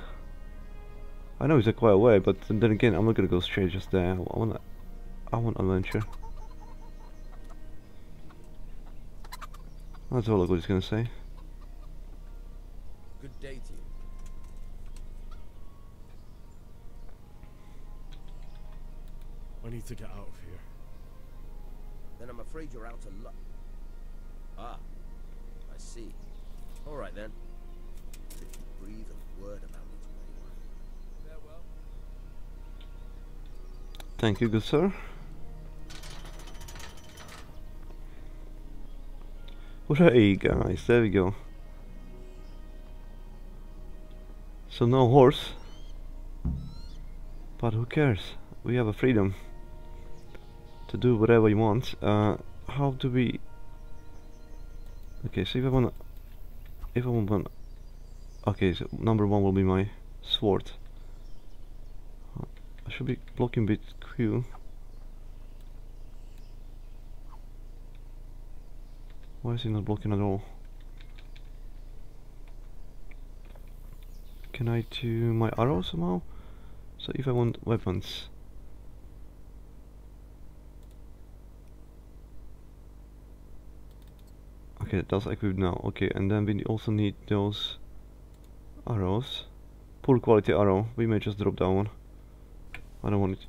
I know it's a quite a way, but then again, I'm not gonna go straight just there. I want, I want adventure. Let's have a look what he's gonna say. I need to get out of here. Then I'm afraid you're out of luck. Ah, I see. All right then. But if you breathe a word about me to anyone, farewell. Thank you, good sir. Hooray, guys, there we go. So no horse. But who cares? We have a freedom to do whatever you want. Uh, how do we... Okay, so if I wanna... If I want... Okay, so number one will be my sword. I should be blocking bit Q. Why is he not blocking at all? Can I do my arrow somehow? So if I want weapons Okay, that's equipped now. Okay, and then we also need those arrows. Poor quality arrow. We may just drop that one. I don't want it.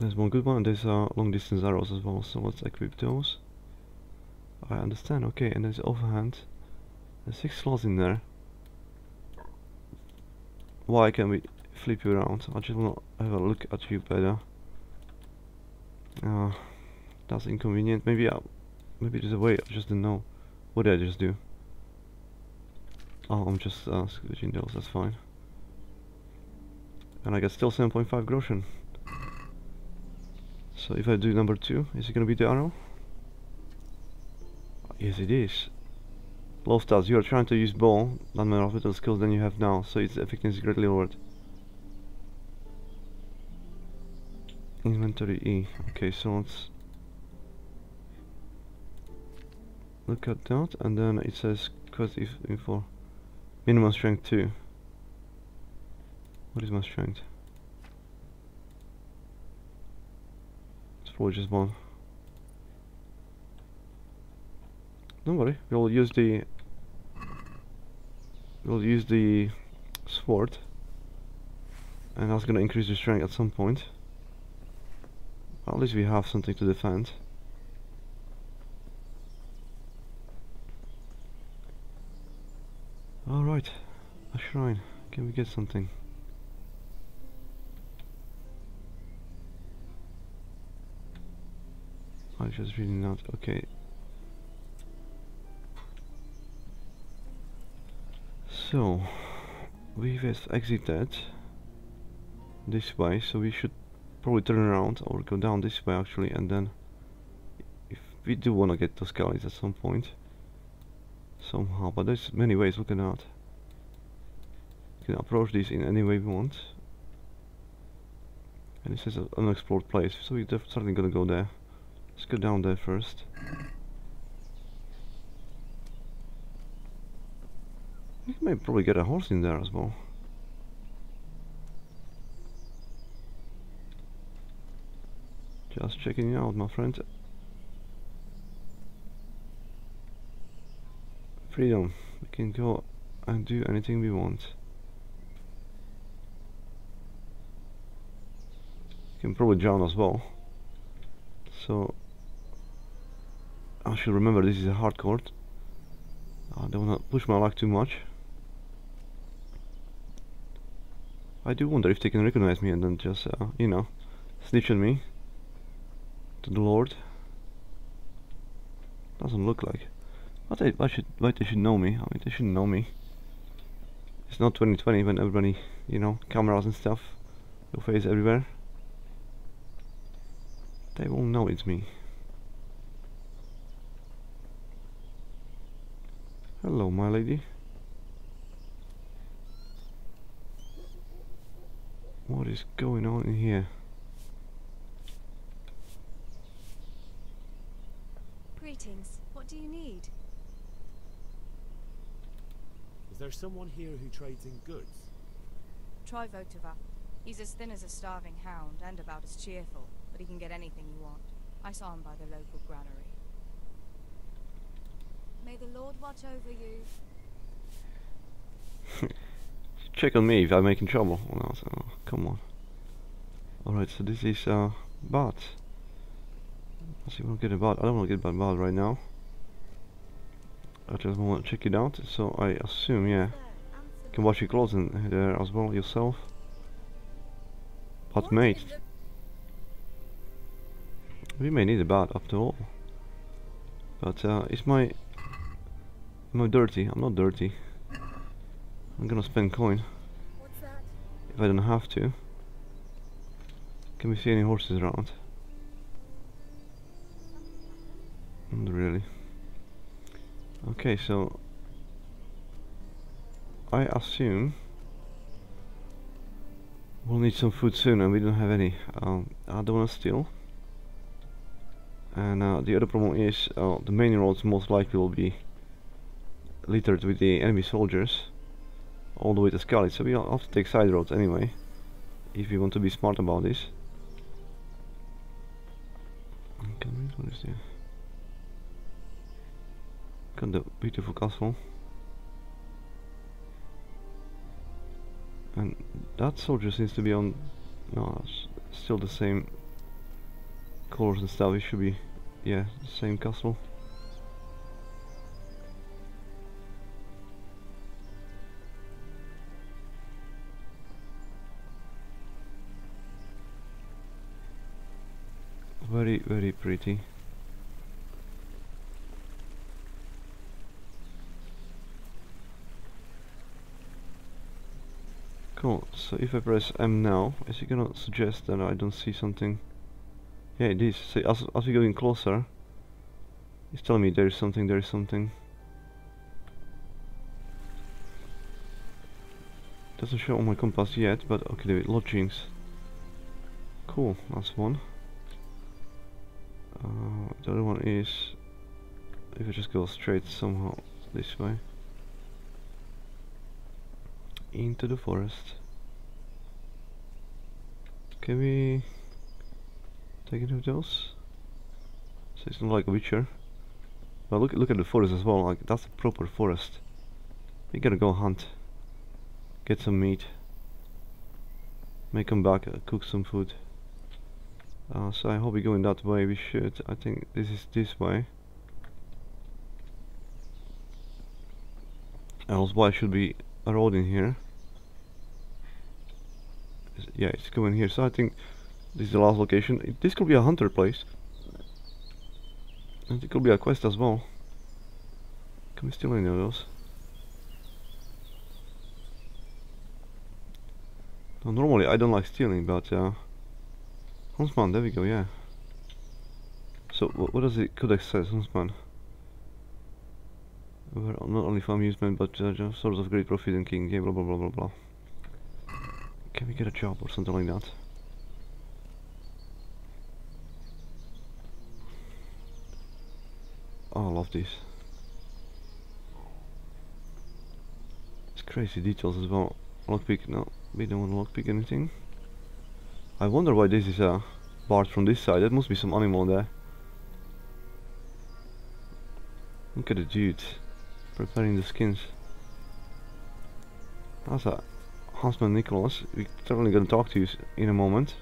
There's one good one and there's uh, long distance arrows as well, so let's equip those. I understand, okay, and there's overhand. There's six slots in there. Why can we flip you around? I just want to have a look at you better. Uh, that's inconvenient. Maybe I, maybe there's a way. I just didn't know. What did I just do? Oh, I'm just uh, switching those. That's fine. And I get still 7.5 groschen. So if I do number two, is it gonna be the arrow? Yes, it is. Low stats. You are trying to use bow, not more orbital skills than you have now, so its effectiveness is greatly lowered. Inventory E. Okay, so let's look at that, and then it says quest if info. Minimum strength 2. What is my strength? It's probably just one. Don't worry, we'll use the we'll use the sword and that's gonna increase the strength at some point. At least we have something to defend. Alright, a shrine. Can we get something? I just really not okay. So we've exited this way, so we should probably turn around or go down this way actually and then if we do want to get those galleys at some point somehow, but there's many ways looking at. We can approach these in any way we want. And this is an unexplored place, so we're certainly gonna go there. Let's go down there first. We may probably get a horse in there as well. Just checking out, my friend. Freedom. We can go and do anything we want. You can probably drown as well. So I should remember this is a hard court. I don't want to push my luck too much. I do wonder if they can recognize me and then just, uh, you know, snitch on me to the Lord. Doesn't look like. Why should, why they should know me? I mean, they shouldn't know me. It's not 2020 when everybody, you know, cameras and stuff, your face everywhere. They won't know it's me. Hello, my lady. What is going on in here? Greetings. What do you need? Is there someone here who trades in goods? Try Votava. He's as thin as a starving hound and about as cheerful, but he can get anything you want. I saw him by the local granary. May the Lord watch over you. *laughs* Check on me if I'm making trouble or not. Oh, come on. Alright, so this is uh, Bart. Let's see what I get about. I don't want to get about Bart right now. I just want to check it out. So I assume, yeah, you can wash your clothes in there as well yourself. But mate, we may need a bath after all. But uh, is my am I dirty? I'm not dirty. I'm gonna spend coin if I don't have to. Can we see any horses around? Not really. Okay, so I assume we'll need some food soon and we don't have any. Um, I don't want to steal. And uh, the other problem is uh, the main roads most likely will be littered with the enemy soldiers all the way to Skalitz, so we have to take side roads anyway if we want to be smart about this. Okay, what is the beautiful castle. And that soldier seems to be on no, still the same colors and stuff, it should be yeah, same castle. Very, very pretty. Cool, so if I press M now, is it gonna suggest that I don't see something? Yeah, it is. So as, as we go in closer, it's telling me there is something, there is something. Doesn't show on my compass yet, but okay, the lodgings. Cool, that's one. Uh, the other one is if I just go straight somehow this way into the forest. Can we take any of those? So it's not like a Witcher. But look look at the forest as well, like that's a proper forest. We gotta go hunt. Get some meat. Make them back, uh, cook some food. Uh, so I hope we go in that way, we should. I think this is this way. Else why should be a road in here? Yeah, it's going here, so I think this is the last location. This could be a hunter place. And it could be a quest as well. Can we steal any of those? Now, normally I don't like stealing, but uh, Huntsman, there we go, yeah. So, what, does it codex says, Huntsman? Not only for amusement, but uh, just source of great profit and king, yeah, blah blah blah blah blah. Can we get a job or something like that? Oh, I love this. It's crazy details as well. Lockpick, no, we don't want to lockpick anything. I wonder why this is a barred from this side. There must be some animal there. Look at the dude preparing the skins. That's a Huntsman Nicholas. We're certainly gonna talk to you in a moment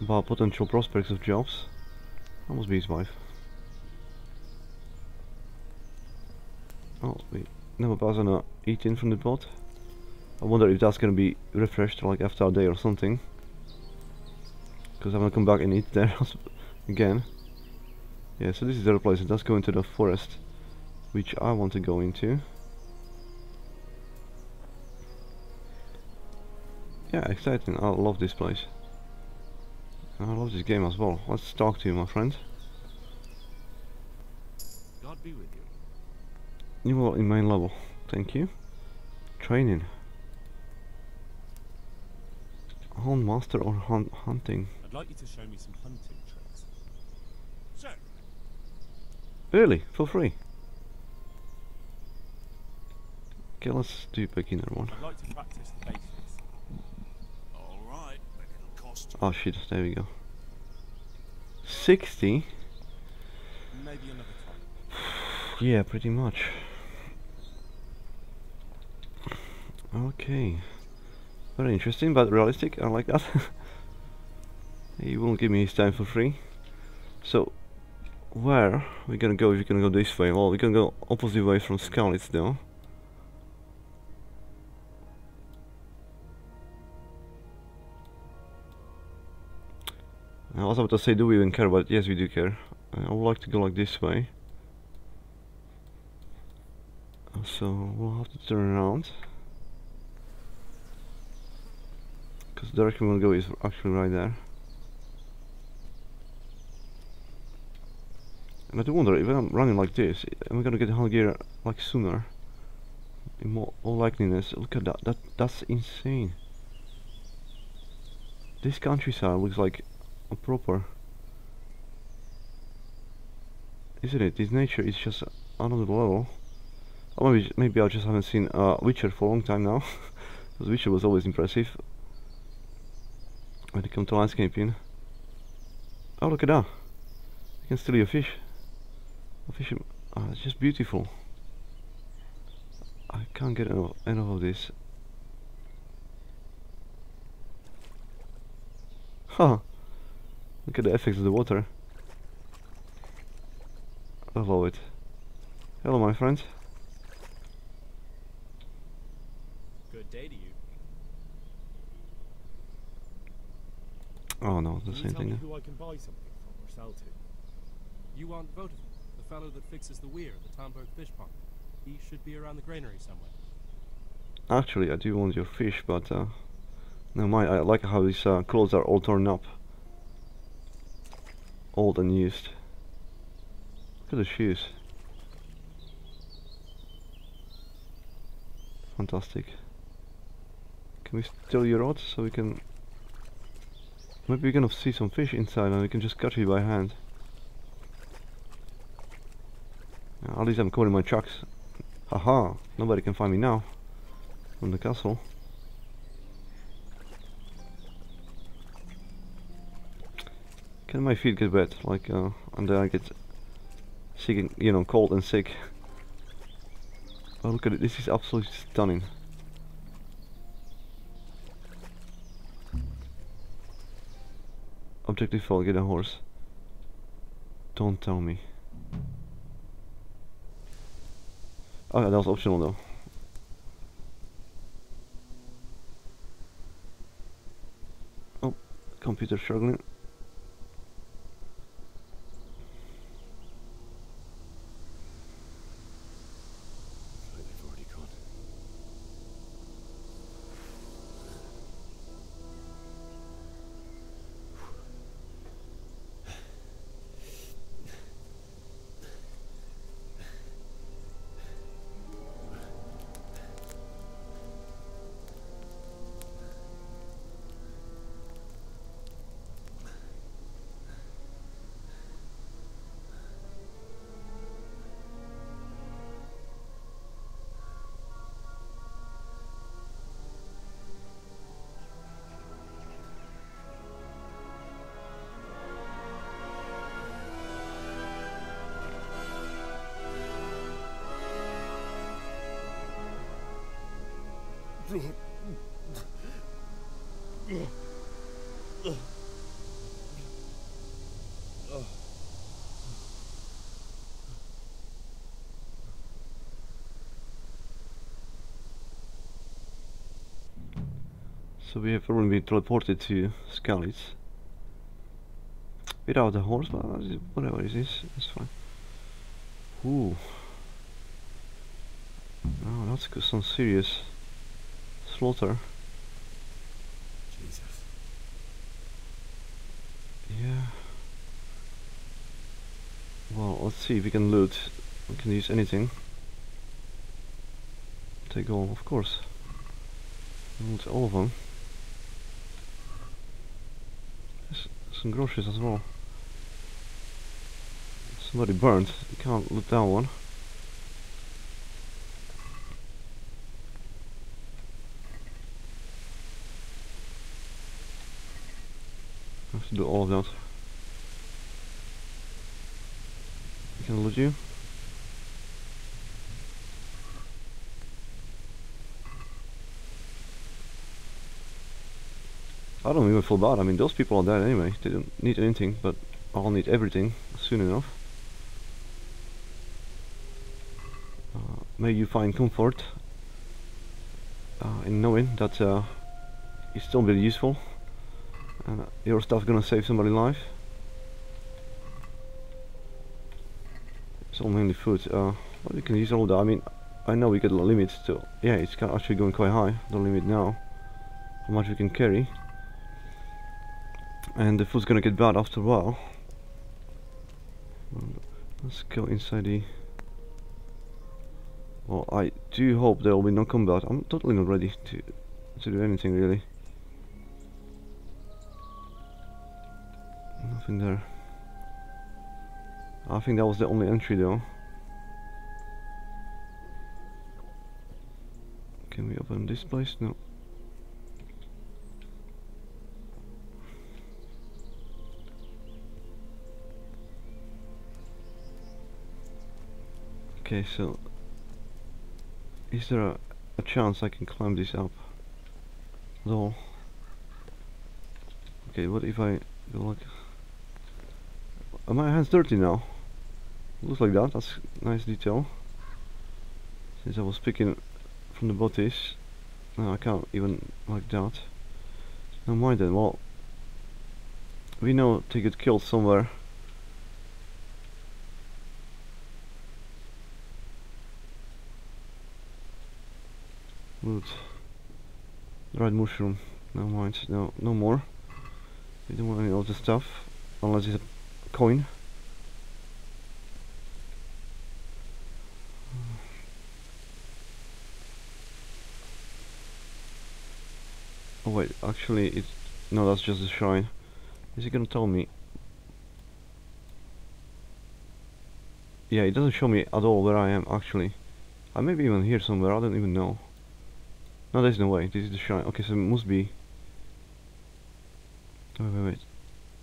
about potential prospects of jobs. That must be his wife. Oh, we never pass on a eat in from the pot. I wonder if that's gonna be refreshed like after a day or something. Because I'm gonna come back and eat *laughs* there again. Yeah, so this is the place. Does go into the forest, which I want to go into. Yeah, exciting. I love this place. I love this game as well. Let's talk to you, my friend. God be with you. You are in main level. Thank you. Training. Hunt master or hunt hunting? I'd like you to show me some hunting tricks. Sure. Really? For free? Okay, let's do beginner one. Like to practice the basics. Alright, but it'll cost you. Oh shit, there we go. 60? Maybe another time. *sighs* yeah, pretty much. Okay. Very interesting, but realistic. I like that. *laughs* he won't give me his time for free. So, where we gonna go if we're gonna go this way? Well, we're gonna go opposite way from Skalitz though. I was about to say, do we even care? But yes, we do care. I would like to go like this way. So we'll have to turn around. Because the direction we'll go is actually right there. And I do wonder, if I'm running like this, am I gonna get high gear like sooner? In more all likeliness, look at that, that that's insane. This countryside looks like proper isn't it? This nature is just another level. Or maybe maybe I just haven't seen uh, Witcher for a long time now. *laughs* because Witcher was always impressive. When it comes to landscaping. Oh look at that. You can steal your fish. A fish oh, it's just beautiful. I can't get enough, enough of this. Huh. Look at the effects of the water. I love it. Hello my friends. Good day to you. Oh no, the Can same tell me thing. who I can buy something from or sell to? You want Votava, the fellow that fixes the weir at the Talmberg fish pond. He should be around the granary somewhere. Actually, I do want your fish, but uh, no mind. I like how these uh, clothes are all torn up, old and used. Look at the shoes. Fantastic. Can we steal your rod so we can? Maybe we're gonna see some fish inside and we can just catch it by hand. At least I'm covering my tracks. Haha! Nobody can find me now from the castle. Can my feet get wet? Like, uh, and then I get sick, and, you know, cold and sick. Oh, look at it! This is absolutely stunning. Objective fail, get a horse. Don't tell me. Oh yeah, that was optional though. Oh, computer struggling. So we have already been teleported to Skalitz. Without the horse, but whatever it is, it's fine. Ooh. Oh, that's some serious slaughter. Jesus. Yeah. Well, let's see if we can loot. We can use anything. Take all, of course. Loot all of them. There's some groceries as well. Somebody burned. You can't loot that one. I have to do all of that. Can loot you. Don't even feel bad. I mean, those people are dead anyway. They don't need anything, but I'll need everything soon enough. Uh, may you find comfort uh, in knowing that uh, it's still very useful and your stuff gonna save somebody's life. It's all mainly food. Uh, well, you can use all that. I mean, I know we get a limit to. Yeah, it's actually going quite high. The limit now, how much we can carry, and the food's gonna get bad after a while. Let's go inside the. Well, I do hope there will be no combat. I'm totally not ready to to do anything really. Nothing there. I think that was the only entry though. Can we open this place? No. Okay, so is there a, a chance I can climb this up? No. Okay, what if I go like are my hands dirty now? Looks like that, that's nice detail. Since I was picking from the bodies. No, I can't even like that. No mind then, well we know to get killed somewhere. Loot. Right mushroom. No mind, no no more. We don't want any of other stuff unless it's a coin. Oh wait, actually it's no that's just a shrine. Is it gonna tell me? Yeah, it doesn't show me at all where I am actually. I may be even here somewhere, I don't even know. No, there's no way, this is the shrine. Okay, so it must be... Wait, wait, wait.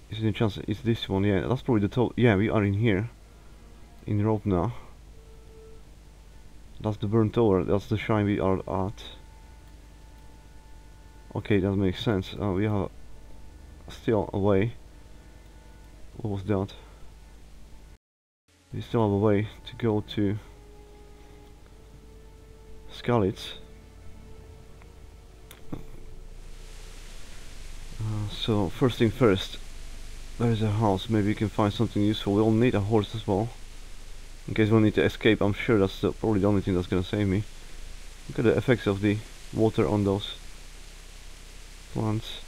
Is there a chance it's this one? Yeah, that's probably the top. Yeah, we are in here. In Rovna. That's the burnt tower, that's the shrine we are at. Okay, that makes sense. Uh, we are still away. What was that? We still have a way to go to Skalitz. So first thing first, there is a house. Maybe we can find something useful. We'll need a horse as well. In case we need to escape, I'm sure that's the, probably the only thing that's gonna save me. Look at the effects of the water on those plants.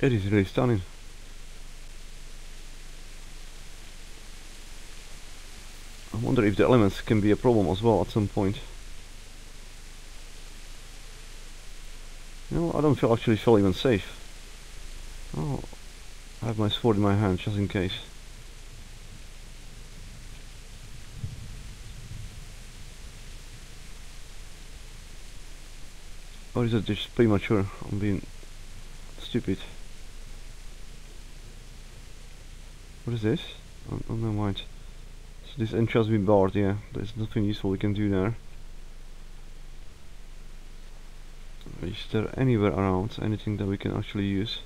It is really stunning. I wonder if the elements can be a problem as well at some point. I don't feel actually feel even safe. Oh, I have my sword in my hand just in case. Or is it just premature? I'm being stupid. What is this? Oh, oh never mind. So this entrance has been barred, yeah. There's nothing useful we can do there. Is there anywhere around anything that we can actually use?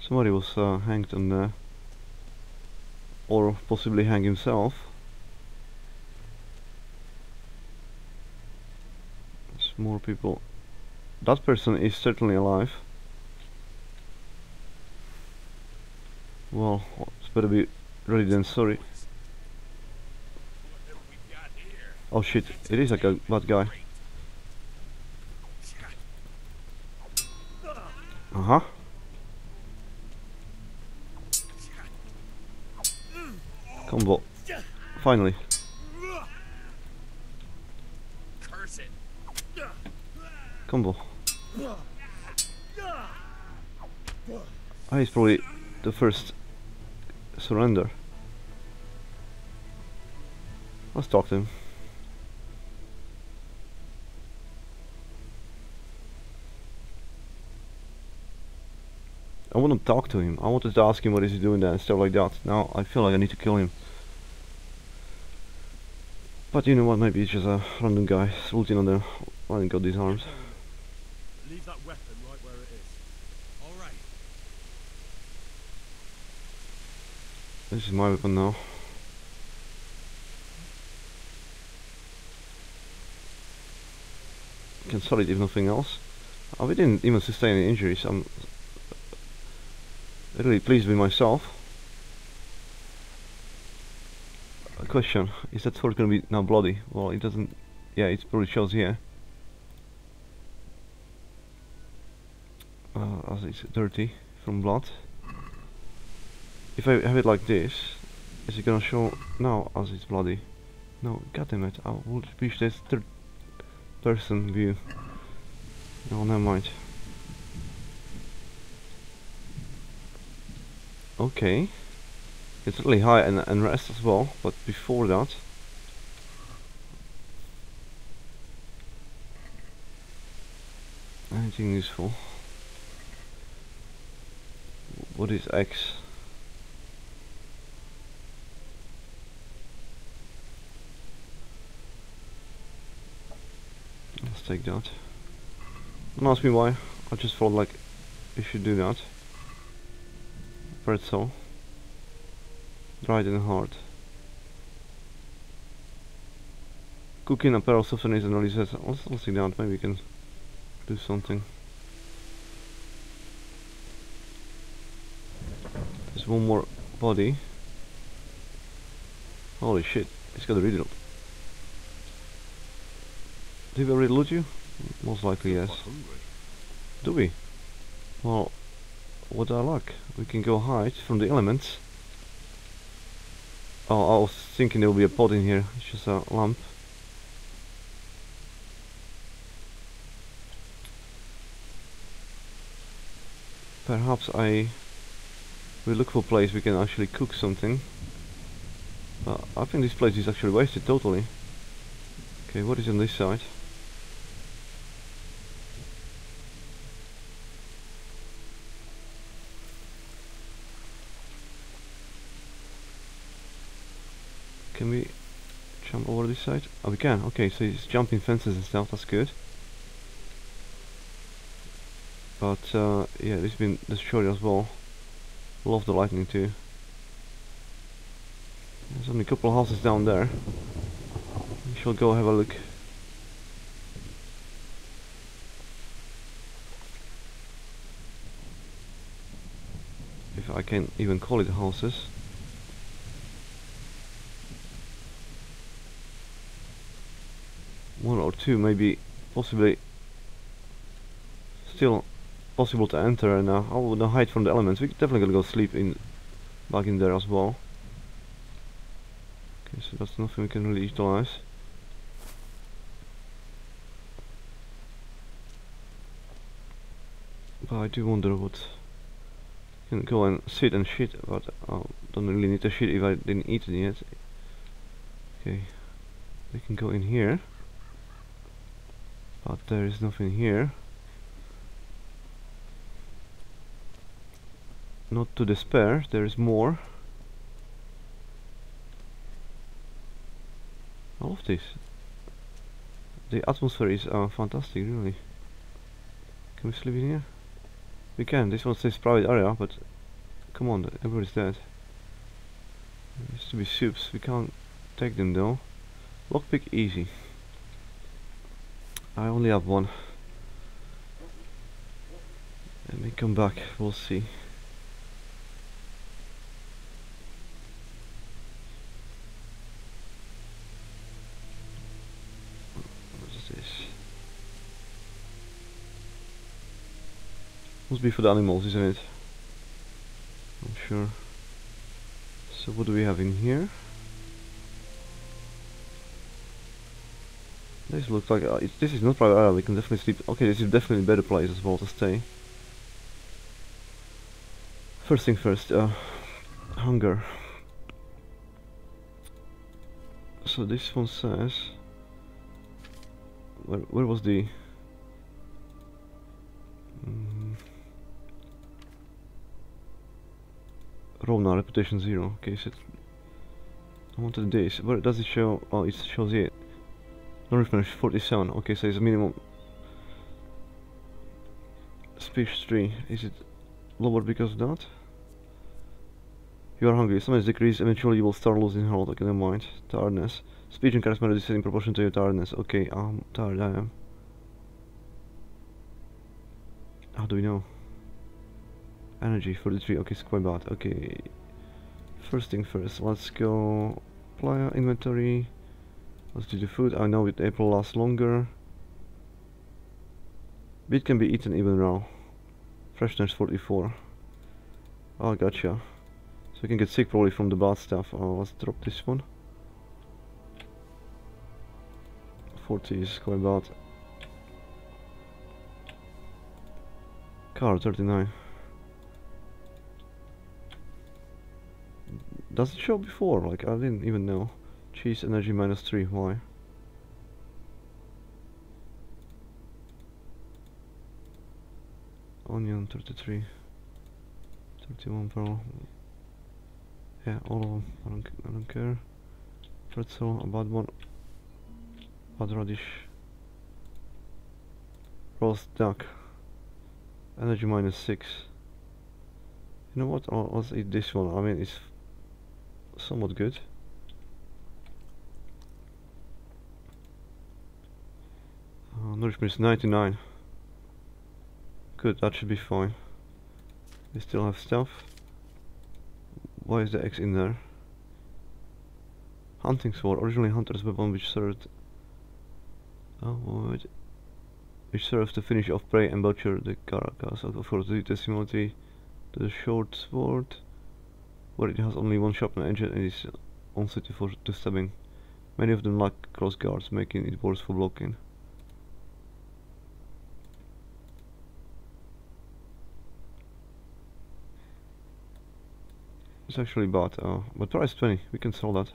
Somebody was uh, hanged on there. Or possibly hang himself. more people. That person is certainly alive. Well, it's better be ready than sorry. Oh shit, it is a bad guy. Uh-huh. Combo. Finally. Combo. Ah, he's probably the first surrender. Let's talk to him. I want to talk to him. I wanted to ask him what is he doing there and stuff like that. Now I feel like I need to kill him. But you know what, maybe it's just a random guy saluting on the and got these arms. Leave that weapon right where it is. All right. This is my weapon now. Can sell it if nothing else. Oh, we didn't even sustain any injuries. I'm really pleased with myself. A question, is that sword gonna be now bloody? Well, it doesn't, yeah, it probably shows here. Uh, as it's dirty from blood. If I have it like this, is it gonna show now as it's bloody? No, goddammit, I would wish this third person view. No, never mind. Okay. It's really high and, and rest as well, but before that... Anything useful? What is X? Let's take that. Don't ask me why, I just thought like if you should do that. Pretzel. Dried and hard. Cooking apparel souvenirs and releases. Let's, let's see that, maybe we can do something. There's one more body. Holy shit, it's got a riddle. Did we already loot you? Most likely yes. Do we? Well, what our luck. We can go hide from the elements. Oh, I was thinking there will be a pot in here. It's just a lamp. Perhaps I will look for a place we can actually cook something. But I think this place is actually wasted totally. Okay, what is on this side? Can we jump over this Oh, we can. Okay, so he's jumping fences and stuff. That's good. But uh, yeah, this has been destroyed as well. Love the lightning too. There's only a couple of houses down there. We shall go have a look. If I can even call it houses. Maybe possibly still possible to enter and uh, I hide from the elements. We're definitely gonna go sleep in back in there as well. Okay, so that's nothing we can really utilize. But I do wonder what can go and sit and shit, but I don't really need to shit if I didn't eat it yet. Okay, we can go in here but there is nothing here. Not to despair there is more. All of this. The atmosphere is uh, fantastic really. Can we sleep in here? We can. This one says private area but come on everybody's dead. There used to be soups. We can't take them though. Lockpick easy I only have one. Let me come back, we'll see. What is this? Must be for the animals, isn't it? I'm sure. So what do we have in here? This looks like uh, this is not private. We can definitely sleep. Okay, this is definitely a better place as well to stay. First thing first, uh, hunger. So this one says, where where was the? Mm, Rovna reputation zero. Okay, so I wanted this. Where does it show? Oh, it shows it. Nourishment 47. Okay, so it's a minimum. Speech 3. Is it lower because of that? You are hungry. Sometimes decrease. Eventually you will start losing health. Okay, never mind. Tiredness. Speech and charisma reduces in proportion to your tiredness. Okay, I'm tired. I am. How do we know? Energy 43. Okay, it's quite bad. Okay. First thing first. Let's go. Player inventory. Let's do the food. I know it April lasts longer. Meat can be eaten even raw. Freshness 44. Oh, gotcha. So we can get sick probably from the bad stuff. Oh, let's drop this one. 40 is quite bad. Car 39. Does it show before? Like I didn't even know. Energy minus 3, why? Onion 33. 31 pearl. Yeah, all of them. I don't, I don't care. Pretzel, a bad one. Bad radish. Roast duck. Energy minus 6. You know what? Oh, let's eat this one. I mean, it's somewhat good. Nourishment is 99. Good, that should be fine. We still have stuff. Why is the X in there? Hunting sword, originally hunter's weapon which served... Oh, wait. Which serves to finish off prey and butcher the carcass. Of course, the testimony the short sword, where it has only one sharpened edge and is unsuited for to stabbing. Many of them lack cross guards, making it worse for blocking. It's actually bought, uh, but price 20, we can sell that.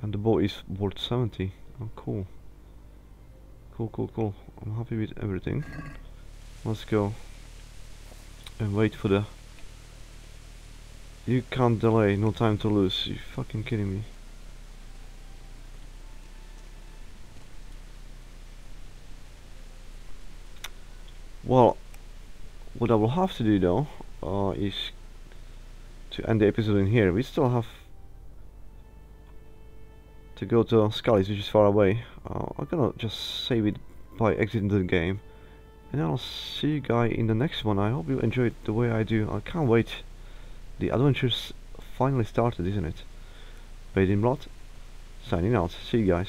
And the bow is worth 70. Oh, cool. Cool, cool, cool. I'm happy with everything. Let's go. And wait for the... You can't delay, no time to lose. You fucking kidding me. Well, what I will have to do though uh, is to end the episode in here. We still have to go to Skalitz, which is far away. Uh, I'm gonna just save it by exiting the game. And I'll see you guys in the next one. I hope you enjoyed the way I do. I can't wait. The adventures finally started, isn't it? Paid in Blood, signing out. See you guys.